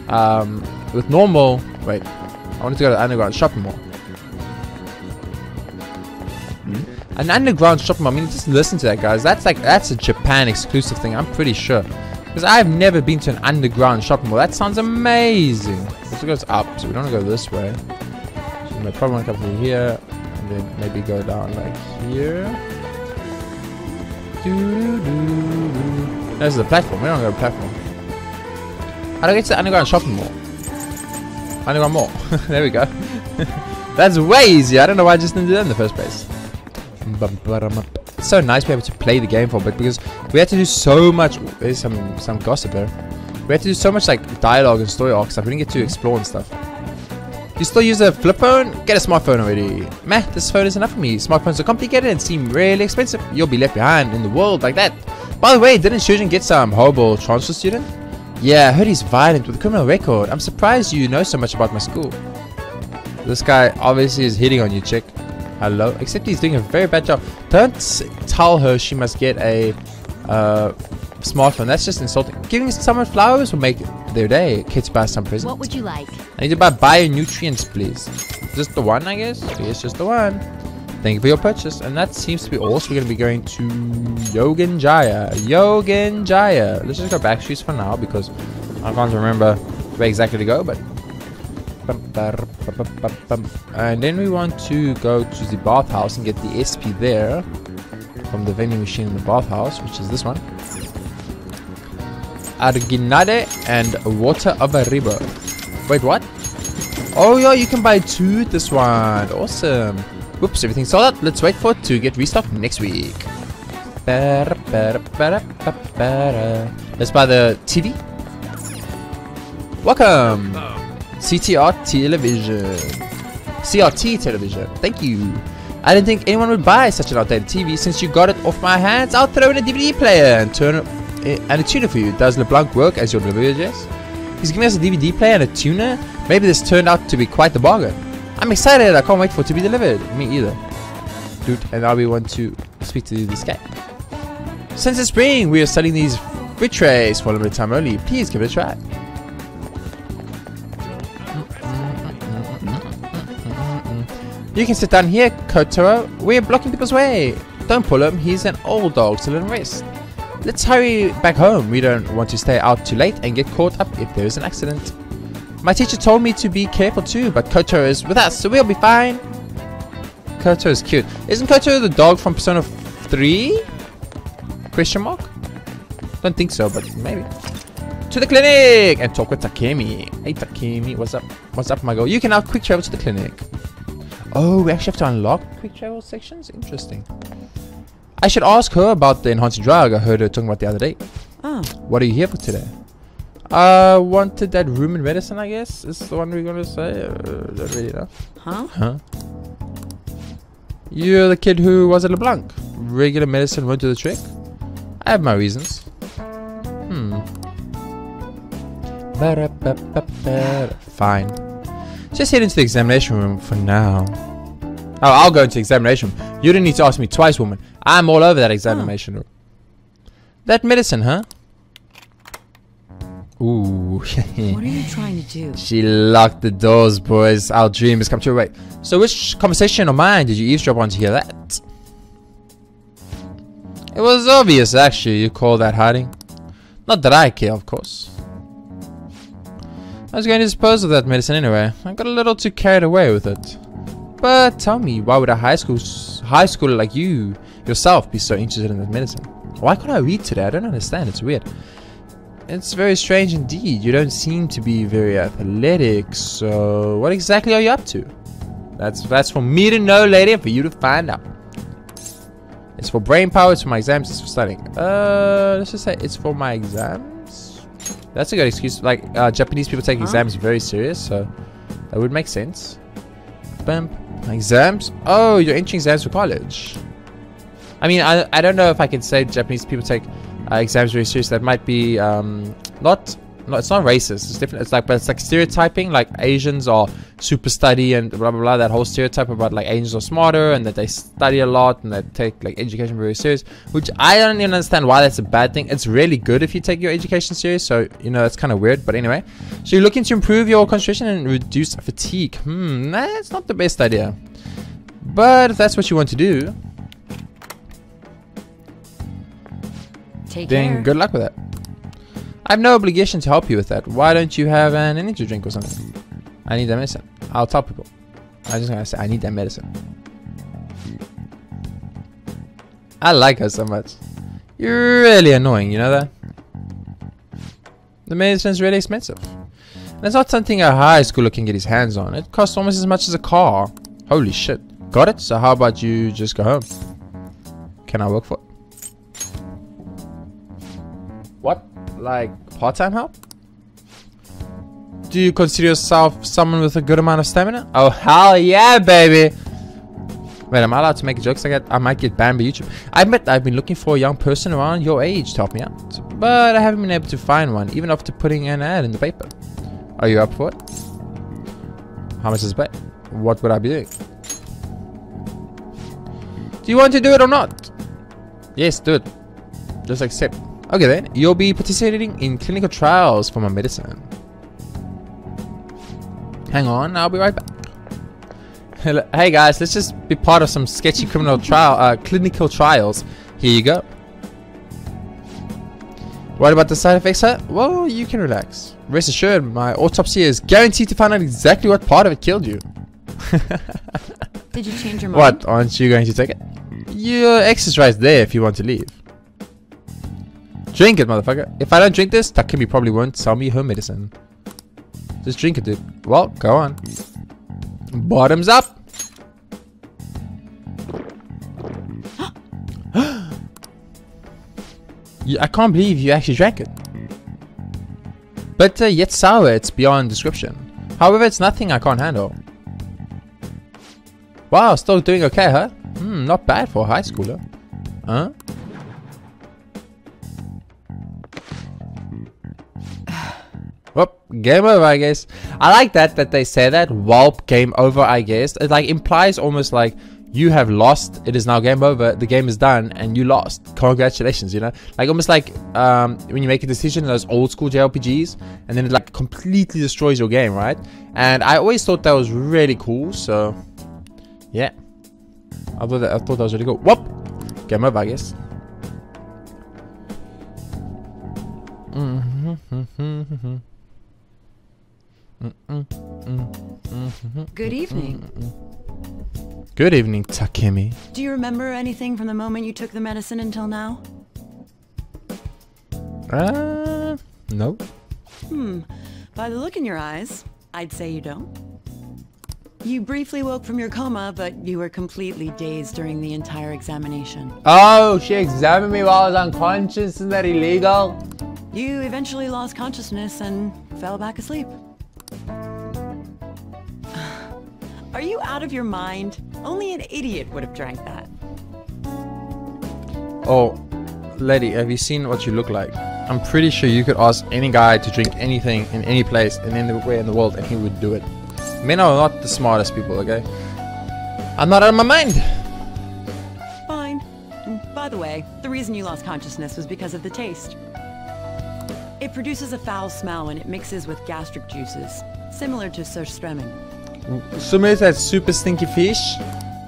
Speaker 1: um, with normal, wait, I wanted to go to the underground shopping mall. An underground shopping mall. I mean, just listen to that, guys. That's like that's a Japan exclusive thing. I'm pretty sure, because I've never been to an underground shopping mall. That sounds amazing. This goes up, so we don't want to go this way. So we probably come through here, and then maybe go down like here. Doo -doo the platform. We don't go to platform. How do I get to the underground shopping mall? Underground mall. there we go. That's way easier. I don't know why I just didn't do that in the first place. It's so nice to be able to play the game for a bit because we had to do so much. There's some some gossip there. We had to do so much like dialogue and story arc stuff. We didn't get to explore and stuff. You still use a flip phone? Get a smartphone already. Meh, this phone is enough for me. Smartphones are complicated and seem really expensive. You'll be left behind in the world like that. By the way, didn't Shujin get some horrible transfer student? Yeah, I heard he's violent with a criminal record. I'm surprised you know so much about my school. This guy obviously is hitting on you, chick. Hello? Except he's doing a very bad job. Don't tell her she must get a uh, smartphone. That's just insulting. Giving someone flowers will make their day. Kids buy some presents.
Speaker 4: What would you like?
Speaker 1: I need to buy bio-nutrients, please. Just the one, I guess? Yes, just the one. Thank you for your purchase. And that seems to be all. So we're going to be going to Yongen-Jaya. Yogen Jaya. Let's just go back streets for now because I can't remember where exactly to go, but and then we want to go to the bathhouse and get the SP there from the vending machine in the bathhouse, which is this one. Arginade and Water of a River. Wait, what? Oh, yeah, you can buy two this one. Awesome. Whoops, everything's sold out. Let's wait for it to get restocked next week. Let's buy the TV. Welcome. CTR television. CRT television. Thank you. I didn't think anyone would buy such an outdated TV. Since you got it off my hands, I'll throw in a DVD player and turn it Eh, and a tuner for you. Does LeBlanc work as your delivery address? He's giving us a DVD player and a tuner. Maybe this turned out to be quite the bargain. I'm excited. I can't wait for it to be delivered. Me either. Dude, and now we want to speak to this guy. Since it's spring, we are selling these fridge trays for a limited time only. Please give it a try. You can sit down here, Kotaro. We're blocking people's way. Don't pull him. He's an old dog, so let him rest. Let's hurry back home. We don't want to stay out too late and get caught up if there is an accident. My teacher told me to be careful too, but Kotaro is with us, so we'll be fine. Kotaro is cute. Isn't Kotaro the dog from Persona 3? Question mark? Don't think so, but maybe. To the clinic and talk with Takemi. Hey Takemi, what's up? What's up, my girl? You can now quick travel to the clinic. Oh, we actually have to unlock quick travel sections? Interesting. I should ask her about the enhancing drug I heard her talking about the other day.
Speaker 4: Oh,
Speaker 1: What are you here for today? I wanted that room in medicine, I guess. Is the one we're gonna say? Uh, don't really know.
Speaker 4: huh?
Speaker 1: Huh? You're the kid who was at LeBlanc. Regular medicine won't do the trick. I have my reasons. Hmm. Fine. Just head into the examination room for now. Oh, I'll go into the examination room. You didn't need to ask me twice, woman. I'm all over that ah. examination room. That medicine, huh? Ooh.
Speaker 4: What are you trying to do?
Speaker 1: She locked the doors, boys. Our dream has come true. Wait. So which conversation of mine did you eavesdrop on to hear that? It was obvious, actually. You call that hiding? Not that I care, of course. I was going to dispose of that medicine anyway. I got a little too carried away with it. But tell me, why would a high school high schooler like you yourself be so interested in that medicine? Why can't I read today? I don't understand. It's weird. It's very strange indeed. You don't seem to be very athletic, so what exactly are you up to? That's that's for me to know, lady, and for you to find out. It's for brain power, it's for my exams, it's for studying. Uh, let's just say it's for my exams. That's a good excuse. Like, uh, Japanese people take
Speaker 4: Huh?
Speaker 1: exams very serious, so that would make sense. Bam. Exams? Oh, you're entering exams for college. I mean, I, I don't know if I can say Japanese people take uh, exams very serious. That might be um, not no, it's not racist. It's different. It's like, but it's like stereotyping. Like Asians are super study and blah blah blah. That whole stereotype about like Asians are smarter and that they study a lot and they take like education very serious. Which I don't even understand why that's a bad thing. It's really good if you take your education serious. So you know it's kind of weird. But anyway, so you're looking to improve your concentration and reduce fatigue. Hmm, that's not the best idea. But if that's what you want to do,
Speaker 4: Take
Speaker 1: then
Speaker 4: care.
Speaker 1: good luck with that. I have no obligation to help you with that. Why don't you have an energy drink or something? I need that medicine. I'll tell people. I'm just gonna say I need that medicine. I like her so much. You're really annoying, you know that? The medicine's really expensive. And it's not something a high schooler can get his hands on. It costs almost as much as a car. Holy shit. Got it? So how about you just go home? Can I work for it? Like part-time help? Do you consider yourself someone with a good amount of stamina? Oh hell yeah, baby! Wait, am I allowed to make jokes like that? I might get banned by YouTube. I admit I've been looking for a young person around your age to help me out, but I haven't been able to find one, even after putting an ad in the paper. Are you up for it? How much does it pay? What would I be doing? Do you want to do it or not? Yes, do it. Just accept. Okay then, you'll be participating in clinical trials for my medicine. Hang on, I'll be right back. Hello- Hey guys, let's just be part of some sketchy criminal trial, uh, clinical trials. Here you go. What about the side effects, sir? Well, you can relax. Rest assured, my autopsy is guaranteed to find out exactly what part of it killed you.
Speaker 4: Did you change your mind?
Speaker 1: What? Aren't you going to take it? Your ex is right there if you want to leave. Drink it, motherfucker. If I don't drink this, Takemi probably won't sell me her medicine. Just drink it, dude. Well, go on. Bottoms up. I can't believe you actually drank it. But uh, yet sour, it's beyond description. However, it's nothing I can't handle. Wow, still doing okay, huh? Hmm, not bad for a high schooler. Huh? Whoop, game over, I guess. I like that, that they say that. Whelp, game over, I guess. It like implies almost like you have lost. It is now game over. The game is done and you lost. Congratulations, you know? Like almost like um, when you make a decision in those old school JRPGs and then it like completely destroys your game, right? And I always thought that was really cool. So, yeah. I thought that, I thought that was really cool. Whoop! Game over, I guess.
Speaker 4: Mm-hmm, mm-hmm, mm-hmm, Good evening.
Speaker 1: Good evening, Takemi.
Speaker 4: Do you remember anything from the moment you took the medicine until now?
Speaker 1: Uh, no.
Speaker 4: Hmm. By the look in your eyes, I'd say you don't. You briefly woke from your coma, but you were completely dazed during the entire examination.
Speaker 1: Oh, she examined me while I was unconscious. Isn't that illegal?
Speaker 4: You eventually lost consciousness and fell back asleep. Are you out of your mind? Only an idiot would have drank that.
Speaker 1: Oh, lady, have you seen what you look like? I'm pretty sure you could ask any guy to drink anything in any place and anywhere in the world and he would do it. Men are not the smartest people, okay? I'm not out of my mind.
Speaker 4: Fine. And By the way, the reason you lost consciousness was because of the taste. It produces a foul smell when it mixes with gastric juices, similar to surströmming.
Speaker 1: Sumit that super stinky fish.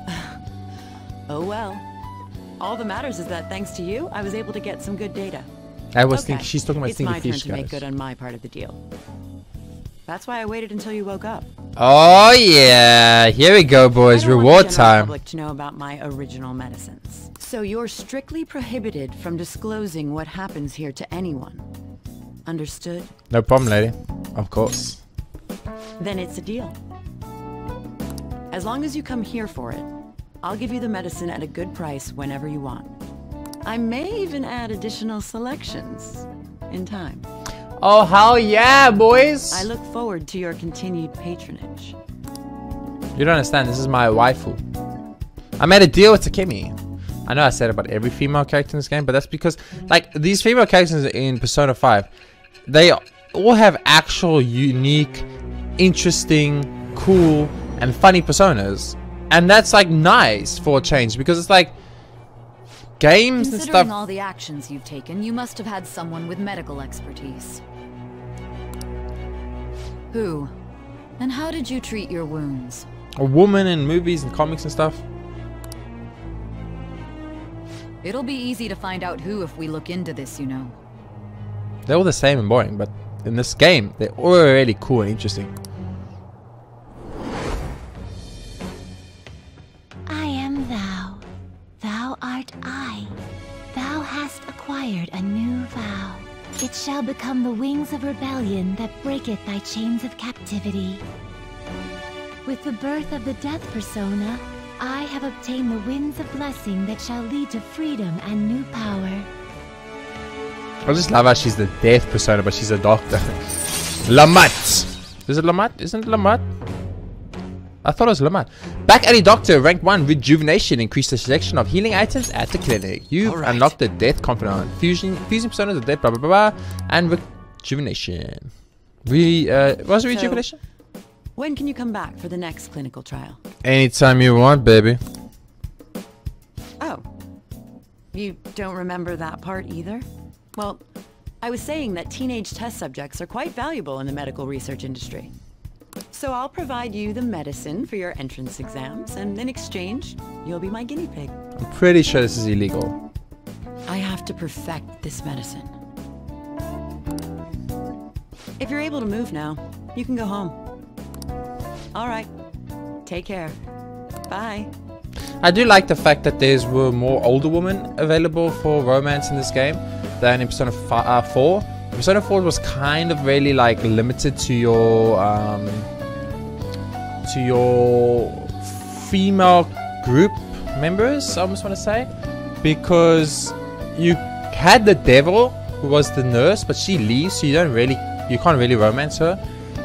Speaker 4: Oh well. All that matters is that thanks to you, I was able to get some good data.
Speaker 1: I was
Speaker 4: Okay,
Speaker 1: thinking she's talking about
Speaker 4: it's
Speaker 1: stinky
Speaker 4: my turn to make good on my part of the deal. That's why I waited until you woke up.
Speaker 1: Oh yeah, here we go,
Speaker 4: I
Speaker 1: boys.
Speaker 4: don't want the
Speaker 1: Reward time.
Speaker 4: Public to know about my original medicines. So you're strictly prohibited from disclosing what happens here to anyone. Understood?
Speaker 1: No problem, lady. Of course.
Speaker 4: Then it's a deal. As long as you come here for it, I'll give you the medicine at a good price whenever you want. I may even add additional selections in time.
Speaker 1: Oh hell yeah, boys!
Speaker 4: I look forward to your continued patronage.
Speaker 1: You don't understand. This is my waifu. I made a deal with Takemi. I know I said about every female character in this game, but that's because, like, these female characters in Persona 5, they all have actual, unique, interesting, cool, and funny personas. And that's, like, nice for a change because it's like games and
Speaker 5: Considering
Speaker 1: stuff.
Speaker 5: all the actions you've taken, you must have had someone with medical expertise. Who? And how did you treat your wounds?
Speaker 1: A woman in movies and comics and stuff.
Speaker 5: It'll be easy to find out who if we look into this, you know.
Speaker 1: They're all the same and boring, but in this game, they're all really cool and interesting.
Speaker 2: It shall become the wings of rebellion that breaketh thy chains of captivity. With the birth of the death persona, I have obtained the winds of blessing that shall lead to freedom and new power.
Speaker 1: I just love how she's the death persona, but she's a doctor. Lamat! Is it Lamat? Isn't it Lamat? I thought it was Lamat. Back Alley Doctor, rank 1, Rejuvenation. Increase the selection of healing items at the clinic. You've
Speaker 3: Alright.
Speaker 1: unlocked the Death Confidant. Fusion, fusing personas of death, blah blah blah, blah. And Rejuvenation. Re, uh, was it
Speaker 4: So-
Speaker 1: Rejuvenation?
Speaker 4: When can you come back for the next clinical trial?
Speaker 1: Anytime you want, baby.
Speaker 4: Oh. You don't remember that part either? Well, I was saying that teenage test subjects are quite valuable in the medical research industry. So I'll provide you the medicine for your entrance exams, and in exchange, you'll be my guinea pig.
Speaker 1: I'm pretty sure this is illegal.
Speaker 4: I have to perfect this medicine. If you're able to move now, you can go home. All right. Take care. Bye.
Speaker 1: I do like the fact that there's were more older women available for romance in this game. than in Persona uh, 4. Persona 4 was kind of really like limited to your um, to your female group members. I almost want to say because you had the devil who was the nurse, but she leaves, so you don't really you can't really romance her.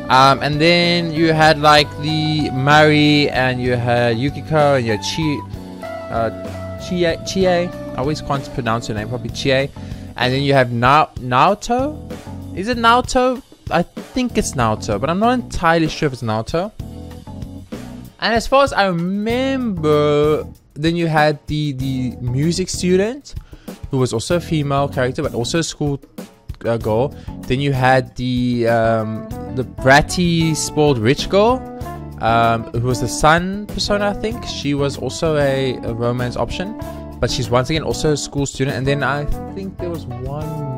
Speaker 1: Um, and then you had like the Mari and you had Yukiko and you had Chi, uh, Chie, Chie. I always can't pronounce her name probably Chie. And then you have Na- Naoto. Is it Naoto? I think it's Naoto, but I'm not entirely sure if it's Naoto. And as far as I remember, then you had the the music student, who was also a female character, but also a school uh, girl. Then you had the um, the bratty, spoiled rich girl, um, who was the sun persona, I think. She was also a, a romance option, but she's once again also a school student. And then I think there was one.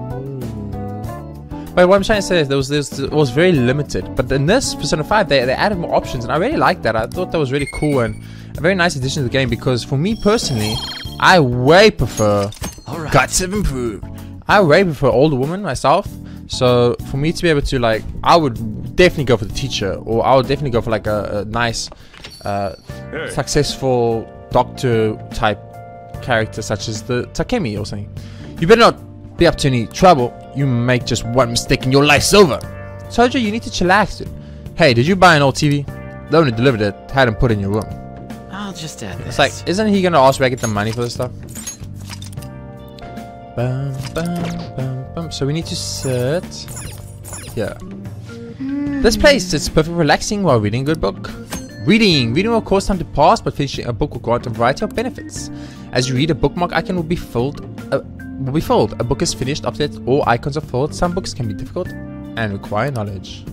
Speaker 1: But what I'm trying to say is there was this it was very limited. But in this Persona 5 they, they added more options and I really liked that. I thought that was really cool and a very nice addition to the game because for me personally, I way prefer Guts have improved. I way prefer older woman myself. So for me to be able to like I would definitely go for the teacher or I would definitely go for like a, a nice uh,
Speaker 3: Hey.
Speaker 1: successful doctor type character such as the Takemi or something. You better not be up to any trouble. You make just one mistake and your life's over. Soja, you need to chillax, dude. Hey, did you buy an old TV? They only delivered it, had him put in your room.
Speaker 6: I'll just add this.
Speaker 1: It's like, isn't he gonna also get the money for this stuff? Bum, bum, bum, bum. So we need to sit here. This place sits perfectly relaxing while reading a good book. Reading. Reading will cause time to pass, but finishing a book will grant a variety of benefits. As you read, a bookmark icon will be filled. Uh, will be filled. A book is finished after that all icons are filled. Some books can be difficult and require knowledge.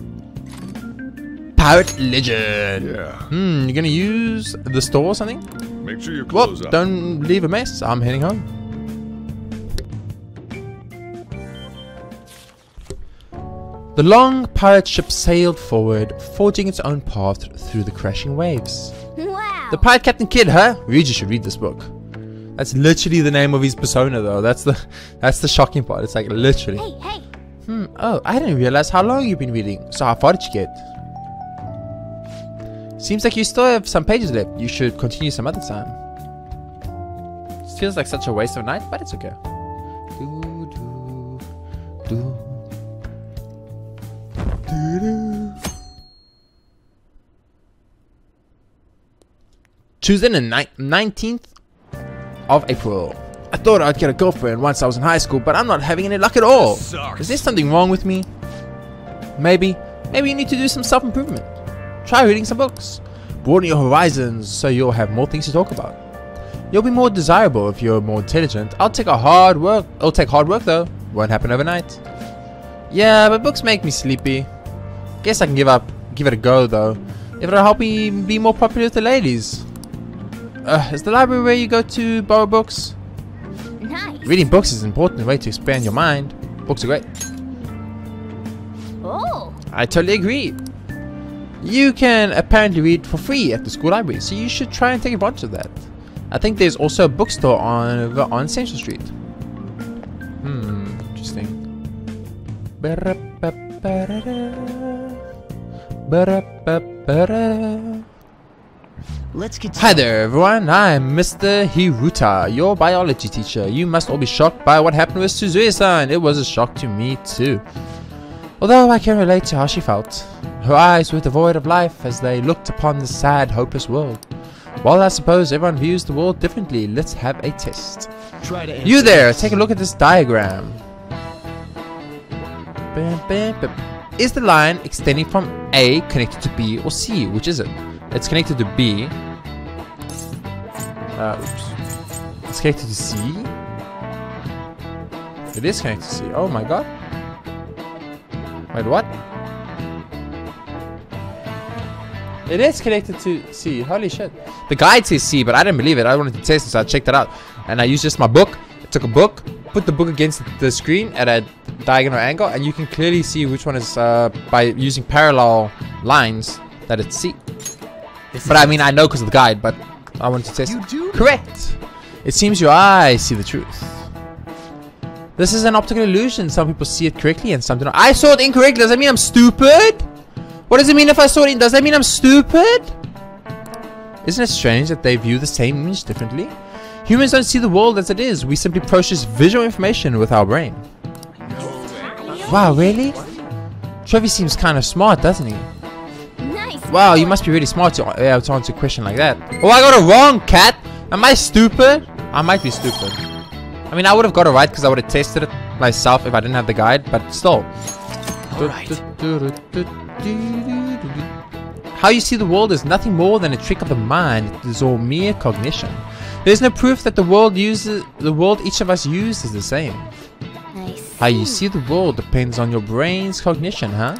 Speaker 1: Pirate Legend.
Speaker 3: Yeah.
Speaker 1: Hmm, you're gonna use the store or something?
Speaker 3: Make sure your
Speaker 1: Well,
Speaker 3: clothes up.
Speaker 1: don't leave a mess. I'm heading home. The long pirate ship sailed forward, forging its own path through the crashing waves.
Speaker 2: Wow!
Speaker 1: The Pirate Captain Kidd, huh? Ryuji should read this book. That's literally the name of his persona, though. That's the that's the shocking part. It's like literally.
Speaker 2: Hey, hey!
Speaker 1: Hmm. Oh, I didn't realize how long you've been reading. So how far did you get? Seems like you still have some pages left. You should continue some other time. This feels like such a waste of a night, but it's okay. Do, do, do. Do, do. Tuesday the ni- 19th of April. I thought I'd get a girlfriend once I was in high school, but I'm not having any luck at all. Is there something wrong with me? Maybe. Maybe you need to do some self improvement. Try reading some books. Broaden your horizons so you'll have more things to talk about. You'll be more desirable if you're more intelligent. I'll take a hard work. It'll take hard work though. Won't happen overnight. Yeah, but books make me sleepy. Guess I can give up. Give it a go though. If it'll help me be more popular with the ladies. Uh, is the library where you go to borrow books?
Speaker 2: Nice!
Speaker 1: Reading books is an important way to expand your mind. Books are great.
Speaker 2: Oh!
Speaker 1: I totally agree. You can apparently read for free at the school library, so you should try and take advantage of that. I think there's also a bookstore on on Central Street. Hmm, interesting. Ba-da-ba-ba-da.
Speaker 6: Let's get
Speaker 1: Hi there, everyone. I'm Mr. Hiruta, your biology teacher. You must all be shocked by what happened with Suzui-san. It was a shock to me too. Although I can relate to how she felt. Her eyes were devoid of life as they looked upon the sad, hopeless world. While I suppose everyone views the world differently, let's have a test. You there, take a look at this diagram. Is the line extending from A connected to B or C? Which is it? It's connected to B. Uh, oops. It's connected to C. It is connected to C. Oh my god. Wait, what? It is connected to C. Holy shit. The guide says C, but I didn't believe it. I wanted to test it, so I checked it out. And I used just my book. I took a book, put the book against the screen at a diagonal angle, and you can clearly see which one is uh, by using parallel lines that it's C. But I mean, I know because of the guide, but I wanted to test
Speaker 6: You do?
Speaker 1: Correct. It seems your eyes see the truth. This is an optical illusion. Some people see it correctly and some do not. I saw it incorrectly. Does that mean I'm stupid? What does it mean if I saw it? Does that mean I'm stupid? Isn't it strange that they view the same image differently? Humans don't see the world as it is. We simply process visual information with our brain. Wow, really? Trevi seems kind of smart, doesn't he?
Speaker 2: Nice.
Speaker 1: Wow, you must be really smart to be able to answer a question like that. Oh, I got it wrong, cat. Am I stupid? I might be stupid. I mean, I would have got it right because I would have tested it myself if I didn't have the guide, but still.
Speaker 6: Alright.
Speaker 1: How you see the world is nothing more than a trick of the mind. It is all mere cognition. There is no proof that the world uses the world each of us use is the same.
Speaker 2: Nice.
Speaker 1: How you see the world depends on your brain's cognition, huh?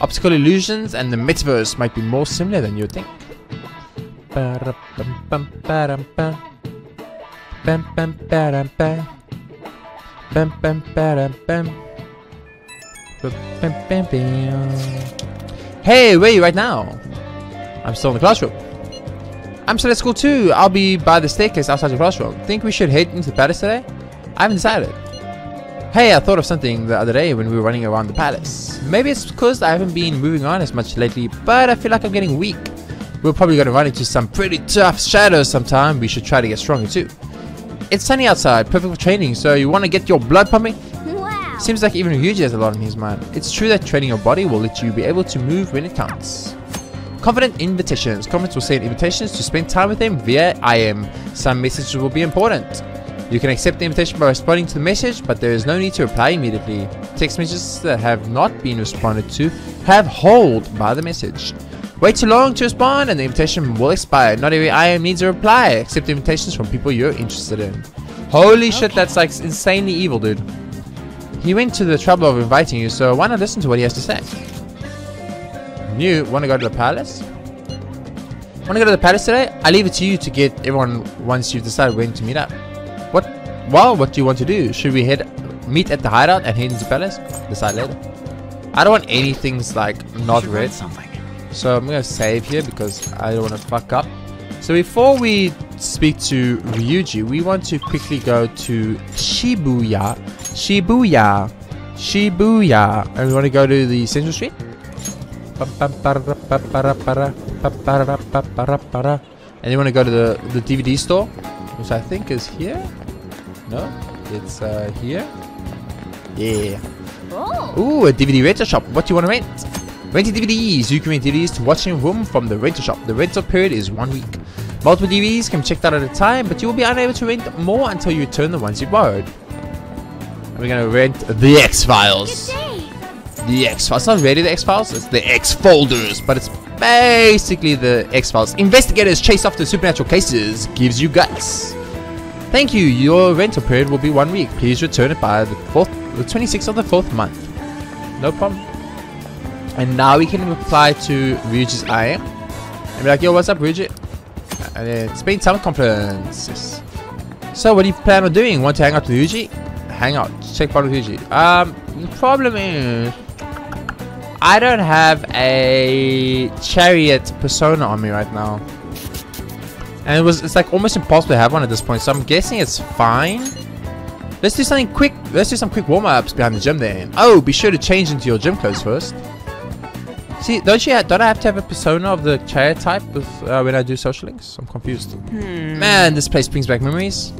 Speaker 1: Optical illusions and the metaverse might be more similar than you think. Hey, where are you right now? I'm still in the classroom. I'm still at school too. I'll be by the staircase outside the classroom. Think we should head into the palace today? I haven't decided. Hey, I thought of something the other day when we were running around the palace. Maybe it's because I haven't been moving on as much lately, but I feel like I'm getting weak. We're probably going to run into some pretty tough shadows sometime. We should try to get stronger too. It's sunny outside, perfect for training, so you want to get your blood pumping?
Speaker 2: Wow.
Speaker 1: Seems like even Ryuji has a lot on his mind. It's true that training your body will let you be able to move when it counts. Confidant invitations. Confidence will send invitations to spend time with them via IM. Some messages will be important. You can accept the invitation by responding to the message, but there is no need to reply immediately. Text messages that have not been responded to have hold by the message. Wait too long to respond and the invitation will expire. Not every IM needs a reply. Accept invitations from people you're interested in. Holy shit, that's like insanely evil, dude. He went to the trouble of inviting you, so why not listen to what he has to say? You want to go to the palace? Want to go to the palace today? I leave it to you to get everyone once you've decided when to meet up. What? Well, what do you want to do? Should we head meet at the hideout and head into the palace? Decide later. I don't want anything's like not red,
Speaker 6: something.
Speaker 1: so I'm gonna save here because I don't want to fuck up. So before we speak to Ryuji, we want to quickly go to Shibuya, Shibuya, Shibuya, and we want to go to the Central Street. And you want to go to the, the DVD store, which I think is here. No, it's uh, here. Yeah.
Speaker 2: Oh.
Speaker 1: Ooh, a DVD rental shop. What do you want to rent? Renting DVDs. You can rent DVDs to watch in room from the rental shop. The rental period is one week. Multiple DVDs can be checked out at a time, but you will be unable to rent more until you return the ones you borrowed. And we're gonna rent The X Files.
Speaker 2: Day.
Speaker 1: The X Files. It's not really the X Files, it's the X Folders, but it's basically the X Files. Investigators chase after supernatural cases, gives you guts. Thank you. Your rental period will be one week. Please return it by the fourth, the 26th of the fourth month. No problem. And now we can reply to Ryuji's IM and be like, "Yo, what's up, Ryuji?" And then time with conferences. So, what do you plan on doing? Want to hang out with Ryuji? Hang out. Check part with Ryuji. Um, the problem is, I don't have a chariot persona on me right now. And it was it's like almost impossible to have one at this point, so I'm guessing it's fine. Let's do something quick. Let's do some quick warm-ups behind the gym then. Oh, be sure to change into your gym clothes first. See, don't you have, don't I have to have a persona of the chariot type with, uh, when I do social links? I'm confused. Man, this place brings back memories.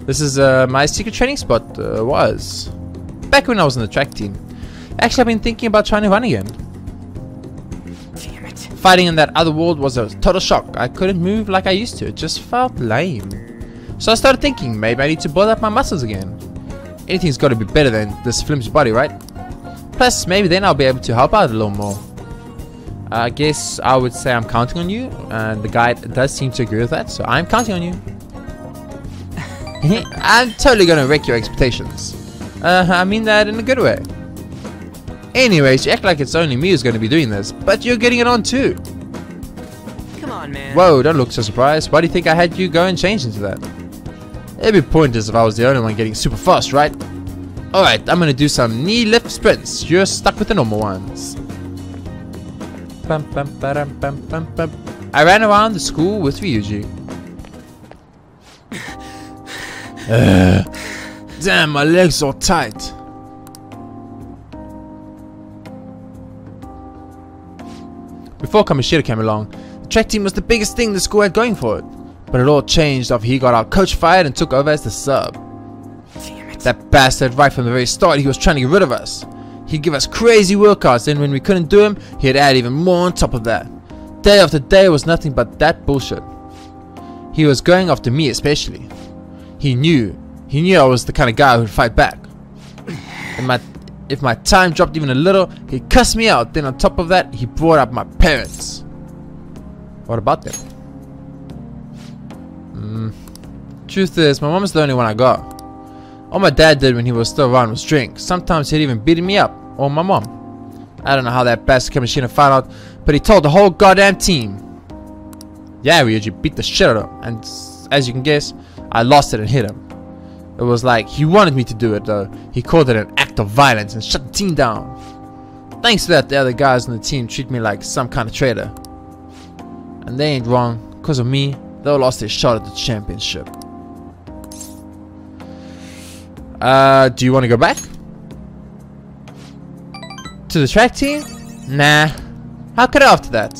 Speaker 1: This is uh, my secret training spot uh, was back when I was in the track team. Actually, I've been thinking about trying to run again.
Speaker 6: Damn it.
Speaker 1: Fighting in that other world was a total shock. I couldn't move like I used to. It just felt lame. So I started thinking, maybe I need to build up my muscles again. Anything's got to be better than this flimsy body, right? Plus, maybe then I'll be able to help out a little more. I guess I would say I'm counting on you, and the guide does seem to agree with that, so I'm counting on you. I'm totally gonna wreck your expectations. Uh, I mean that in a good way. Anyways, you act like it's only me who's gonna be doing this, but you're getting it on too.
Speaker 6: Come on, man.
Speaker 1: Whoa, don't look so surprised. Why do you think I had you go and change into that? It'd be pointless if I was the only one getting super fast, right? Alright, I'm gonna do some knee lift sprints. You're stuck with the normal ones. I ran around the school with Ryuji. Damn, my legs are tight. Before Kamoshida came along, the track team was the biggest thing the school had going for it. But it all changed after he got our coach fired and took over as the sub. That bastard, right from the very start, he was trying to get rid of us. He'd give us crazy workouts, then when we couldn't do them, he'd add even more on top of that. Day after day was nothing but that bullshit. He was going after me especially. He knew, he knew I was the kind of guy who'd fight back. And my, if my time dropped even a little, he cussed me out. Then on top of that, he brought up my parents. What about them? Mm. Truth is, my mom is the only one I got. All my dad did when he was still around was drink. Sometimes he'd even beat me up, or my mom. I don't know how that bastard Kamoshida found out, but he told the whole goddamn team. Yeah, we Ryuji beat the shit out of him, and as you can guess, I lost it and hit him. It was like he wanted me to do it though. He called it an act of violence and shut the team down. Thanks to that, the other guys on the team treat me like some kind of traitor. And they ain't wrong. Because of me, they all lost their shot at the championship. Uh, do you want to go back? To the track team? Nah. How could I after that?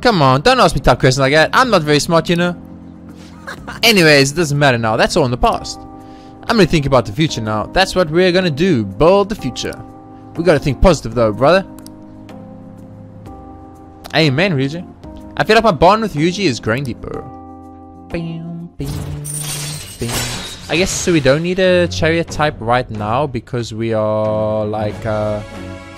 Speaker 1: Come on, don't ask me tough questions like that. I'm not very smart, you know. Anyways, it doesn't matter now. That's all in the past. I'm gonna think about the future now. That's what we're gonna do. Build the future. We gotta think positive though, brother. Amen, Ryuji. I feel like my bond with Ryuji is growing deeper. Bam, bam, bam. I guess so we don't need a chariot type right now because we are like uh,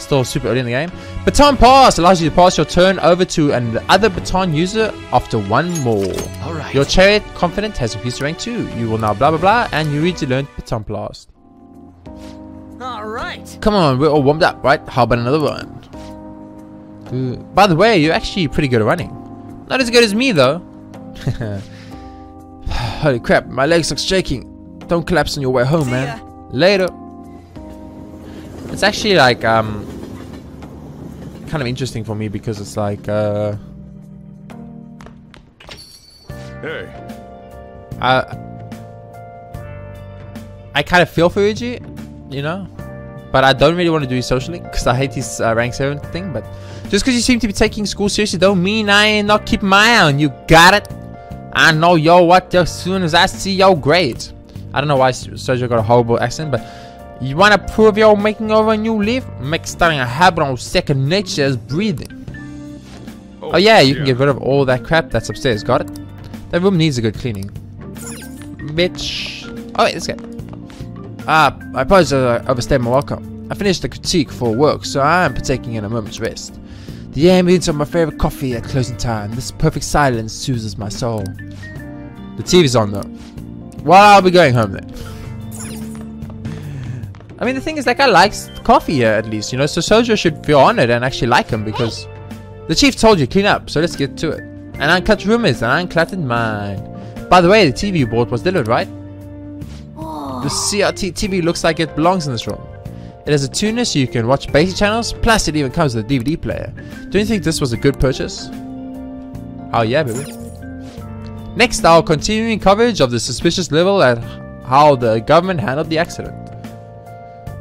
Speaker 1: still super early in the game. Baton pass allows you to pass your turn over to another baton user after one more.
Speaker 6: Alright.
Speaker 1: Your chariot confidant has increased to rank 2. You will now blah blah blah and you need to learn baton blast.
Speaker 6: Alright.
Speaker 1: Come on, we're all warmed up, right? How about another one? Uh, by the way, you're actually pretty good at running. Not as good as me though. Holy crap, my legs are shaking. Don't collapse on your way home, man. Later. It's actually like um kind of interesting for me because it's like uh
Speaker 3: Hey,
Speaker 1: I I kind of feel for Ryuji, you know, but I don't really want to do it socially because I hate this uh, rank seven thing. But just because you seem to be taking school seriously, don't mean I ain't not keep my eye on you. Got it? I know yo what as soon as I see your grades. I don't know why Sojiro got a horrible accent, but you want to prove you're making over a new leaf? Make starting a habit on second nature as breathing. Oh yeah, you can get rid of all that crap that's upstairs. Got it? That room needs a good cleaning. Bitch. Oh wait, let's guy. Ah, I apologize I overstayed my welcome. I finished the critique for work, so I am partaking in a moment's rest. The ambience of my favorite coffee at closing time. This perfect silence soothes my soul. The TV's on though. Well, I'll be going home then. I mean, the thing is, like, I like coffee here at least, you know, so Sojiro should feel honored and actually like him because the chief told you clean up, so let's get to it. An uncut room is an uncluttered mind. By the way, the TV you bought was delivered, right? The CRT TV looks like it belongs in this room. It has a tuner so you can watch basic channels, plus it even comes with a DVD player. Don't you think this was a good purchase? Oh yeah, baby. Next, our continuing coverage of the suspicious level at how the government handled the accident.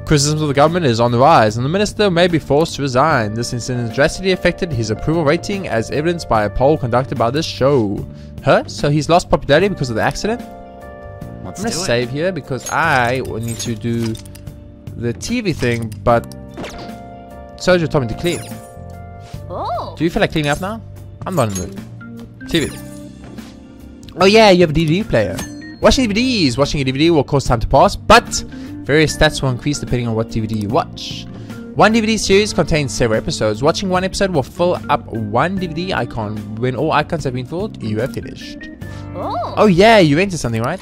Speaker 1: Criticism of the government is on the rise, and the minister may be forced to resign. This incident drastically affected his approval rating, as evidenced by a poll conducted by this show. Huh? So he's lost popularity because of the accident?
Speaker 6: Let's
Speaker 1: I'm gonna
Speaker 6: do it.
Speaker 1: save here because I need to do the TV thing, but Sojiro told me to clean.
Speaker 2: Oh.
Speaker 1: Do you feel like cleaning up now? I'm not in the mood. TV. Oh yeah, you have a DVD player. Watching DVDs. Watching a DVD will cause time to pass, but various stats will increase depending on what DVD you watch. One DVD series contains several episodes. Watching one episode will fill up one DVD icon. When all icons have been filled, you have finished.
Speaker 2: Oh.
Speaker 1: Oh yeah, you entered something, right?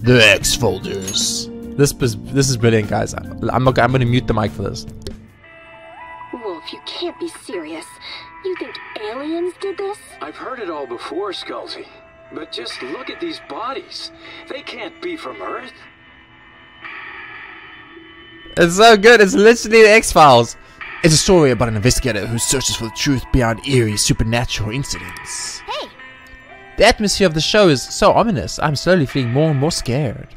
Speaker 1: The X folders. This is this is brilliant, guys. I'm not, I'm gonna mute the mic for this.
Speaker 7: Wolf, you can't be serious. You think aliens did this?
Speaker 3: I've heard it all before, Skullsy. But just look at these bodies. They can't be from Earth.
Speaker 1: It's so good. It's literally the X Files. It's a story about an investigator who searches for the truth beyond eerie supernatural incidents.
Speaker 2: Hey.
Speaker 1: The atmosphere of the show is so ominous. I'm slowly feeling more and more scared.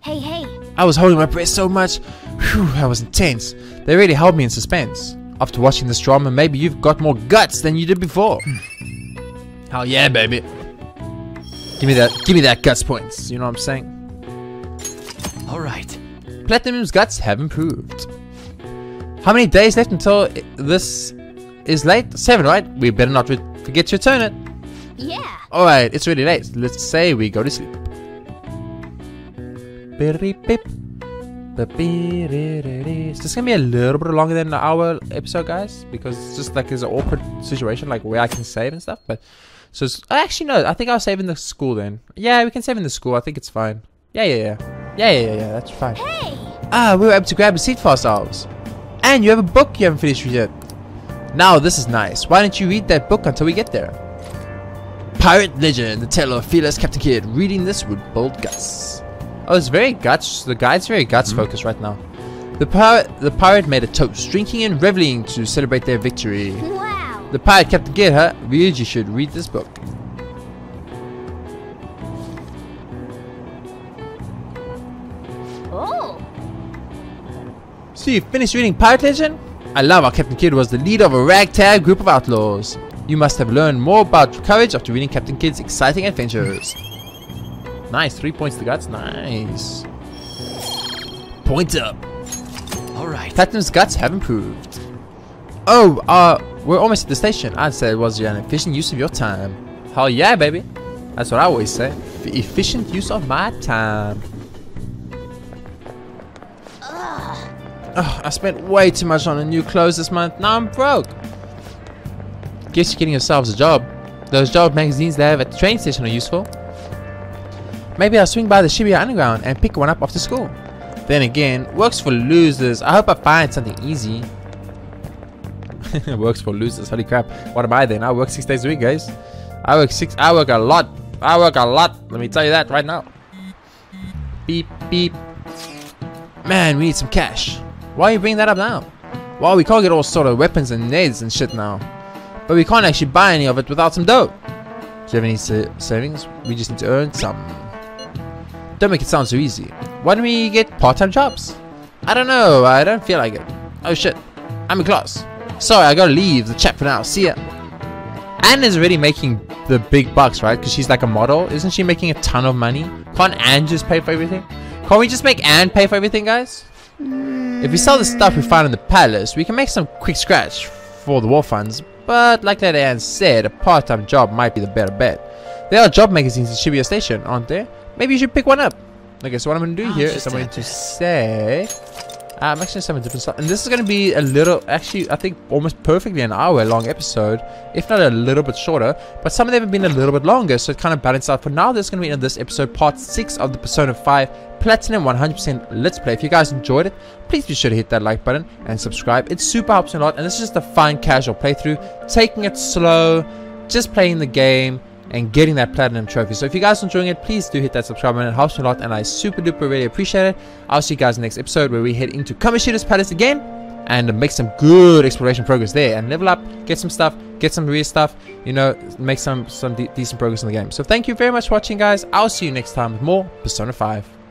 Speaker 7: Hey, hey.
Speaker 1: I was holding my breath so much. Whew, that was intense. They really held me in suspense. After watching this drama, maybe you've got more guts than you did before. Hell yeah, baby. Give me that give me that guts points. You know what I'm saying?
Speaker 6: Alright.
Speaker 1: Platinum's guts have improved. How many days left until this is late? Seven, right? We better not forget to return it.
Speaker 7: Yeah.
Speaker 1: Alright, it's really late. Let's say we go to sleep. Beep-beep. Is this gonna be a little bit longer than an hour episode, guys? Because it's just like there's an awkward situation, like where I can save and stuff. But so actually no, I think I'll save in the school then. Yeah, we can save in the school. I think it's fine. Yeah, yeah, yeah, yeah, yeah, yeah. yeah that's fine.
Speaker 7: Hey.
Speaker 1: Ah, we were able to grab a seat for ourselves. And you have a book you haven't finished yet. Now this is nice. Why don't you read that book until we get there? Pirate Legend, the tale of fearless Captain Kidd. Reading this would bold guts. Oh, it's very guts. The guide's very guts focused right now. The pirate, the pirate made a toast, drinking and reveling to celebrate their victory.
Speaker 7: Wow.
Speaker 1: The pirate Captain Kidd, huh? Ryuji should read this book.
Speaker 7: Oh.
Speaker 1: So you finished reading Pirate Legend? I love how Captain Kidd was the leader of a ragtag group of outlaws. You must have learned more about courage after reading Captain Kidd's exciting adventures. Nice, three points to guts, nice. Point up.
Speaker 6: Alright.
Speaker 1: Platinum's guts have improved. Oh, uh, we're almost at the station. I'd say it was an efficient use of your time. Hell yeah, baby. That's what I always say. F- efficient use of my time. Ugh, I spent way too much on the new clothes this month. Now I'm broke. Guess you're getting yourselves a job. Those job magazines they have at the train station are useful. Maybe I'll swing by the Shibuya Underground and pick one up after school. Then again, works for losers. I hope I find something easy. works for losers. Holy crap. What am I then? I work six days a week, guys. I work six. I work a lot. I work a lot. Let me tell you that right now. Beep beep. Man, we need some cash. Why are you bringing that up now? Well, we can't get all sort of weapons and nades and shit now. But we can't actually buy any of it without some dough. Do you have any sa- savings? We just need to earn some. Don't make it sound so easy. Why don't we get part-time jobs? I don't know. I don't feel like it. Oh shit. I'm in class. Sorry, I gotta leave the chat for now. See ya. Ann is already making the big bucks, right? Because she's like a model. Isn't she making a ton of money? Can't Ann just pay for everything? Can't we just make Ann pay for everything, guys? If we sell the stuff we find in the palace, we can make some quick scratch for the war funds. But like Lady Ann said, a part-time job might be the better bet. There are job magazines in Shibuya Station, aren't there? Maybe you should pick one up. Okay, so what I'm going to do
Speaker 6: I'll
Speaker 1: here is I'm going to say... I'm actually having different stuff. And this is going to be a little, actually, I think almost perfectly an hour long episode, if not a little bit shorter. But some of them have been a little bit longer, so it kind of balanced out. For now, this is going to be in this episode, part 6 of the Persona 5 Platinum 100% Let's Play. If you guys enjoyed it, please be sure to hit that like button and subscribe. It super helps me a lot. And this is just a fun, casual playthrough, taking it slow, just playing the game and getting that platinum trophy. So if you guys are enjoying it, please do hit that subscribe button. It helps me a lot and I super duper really appreciate it. I'll see you guys next episode where we head into Kamoshida's Palace again and make some good exploration progress there and level up, get some stuff, get some real stuff, you know, make some some de decent progress in the game. So thank you very much for watching guys. I'll see you next time with more Persona 5.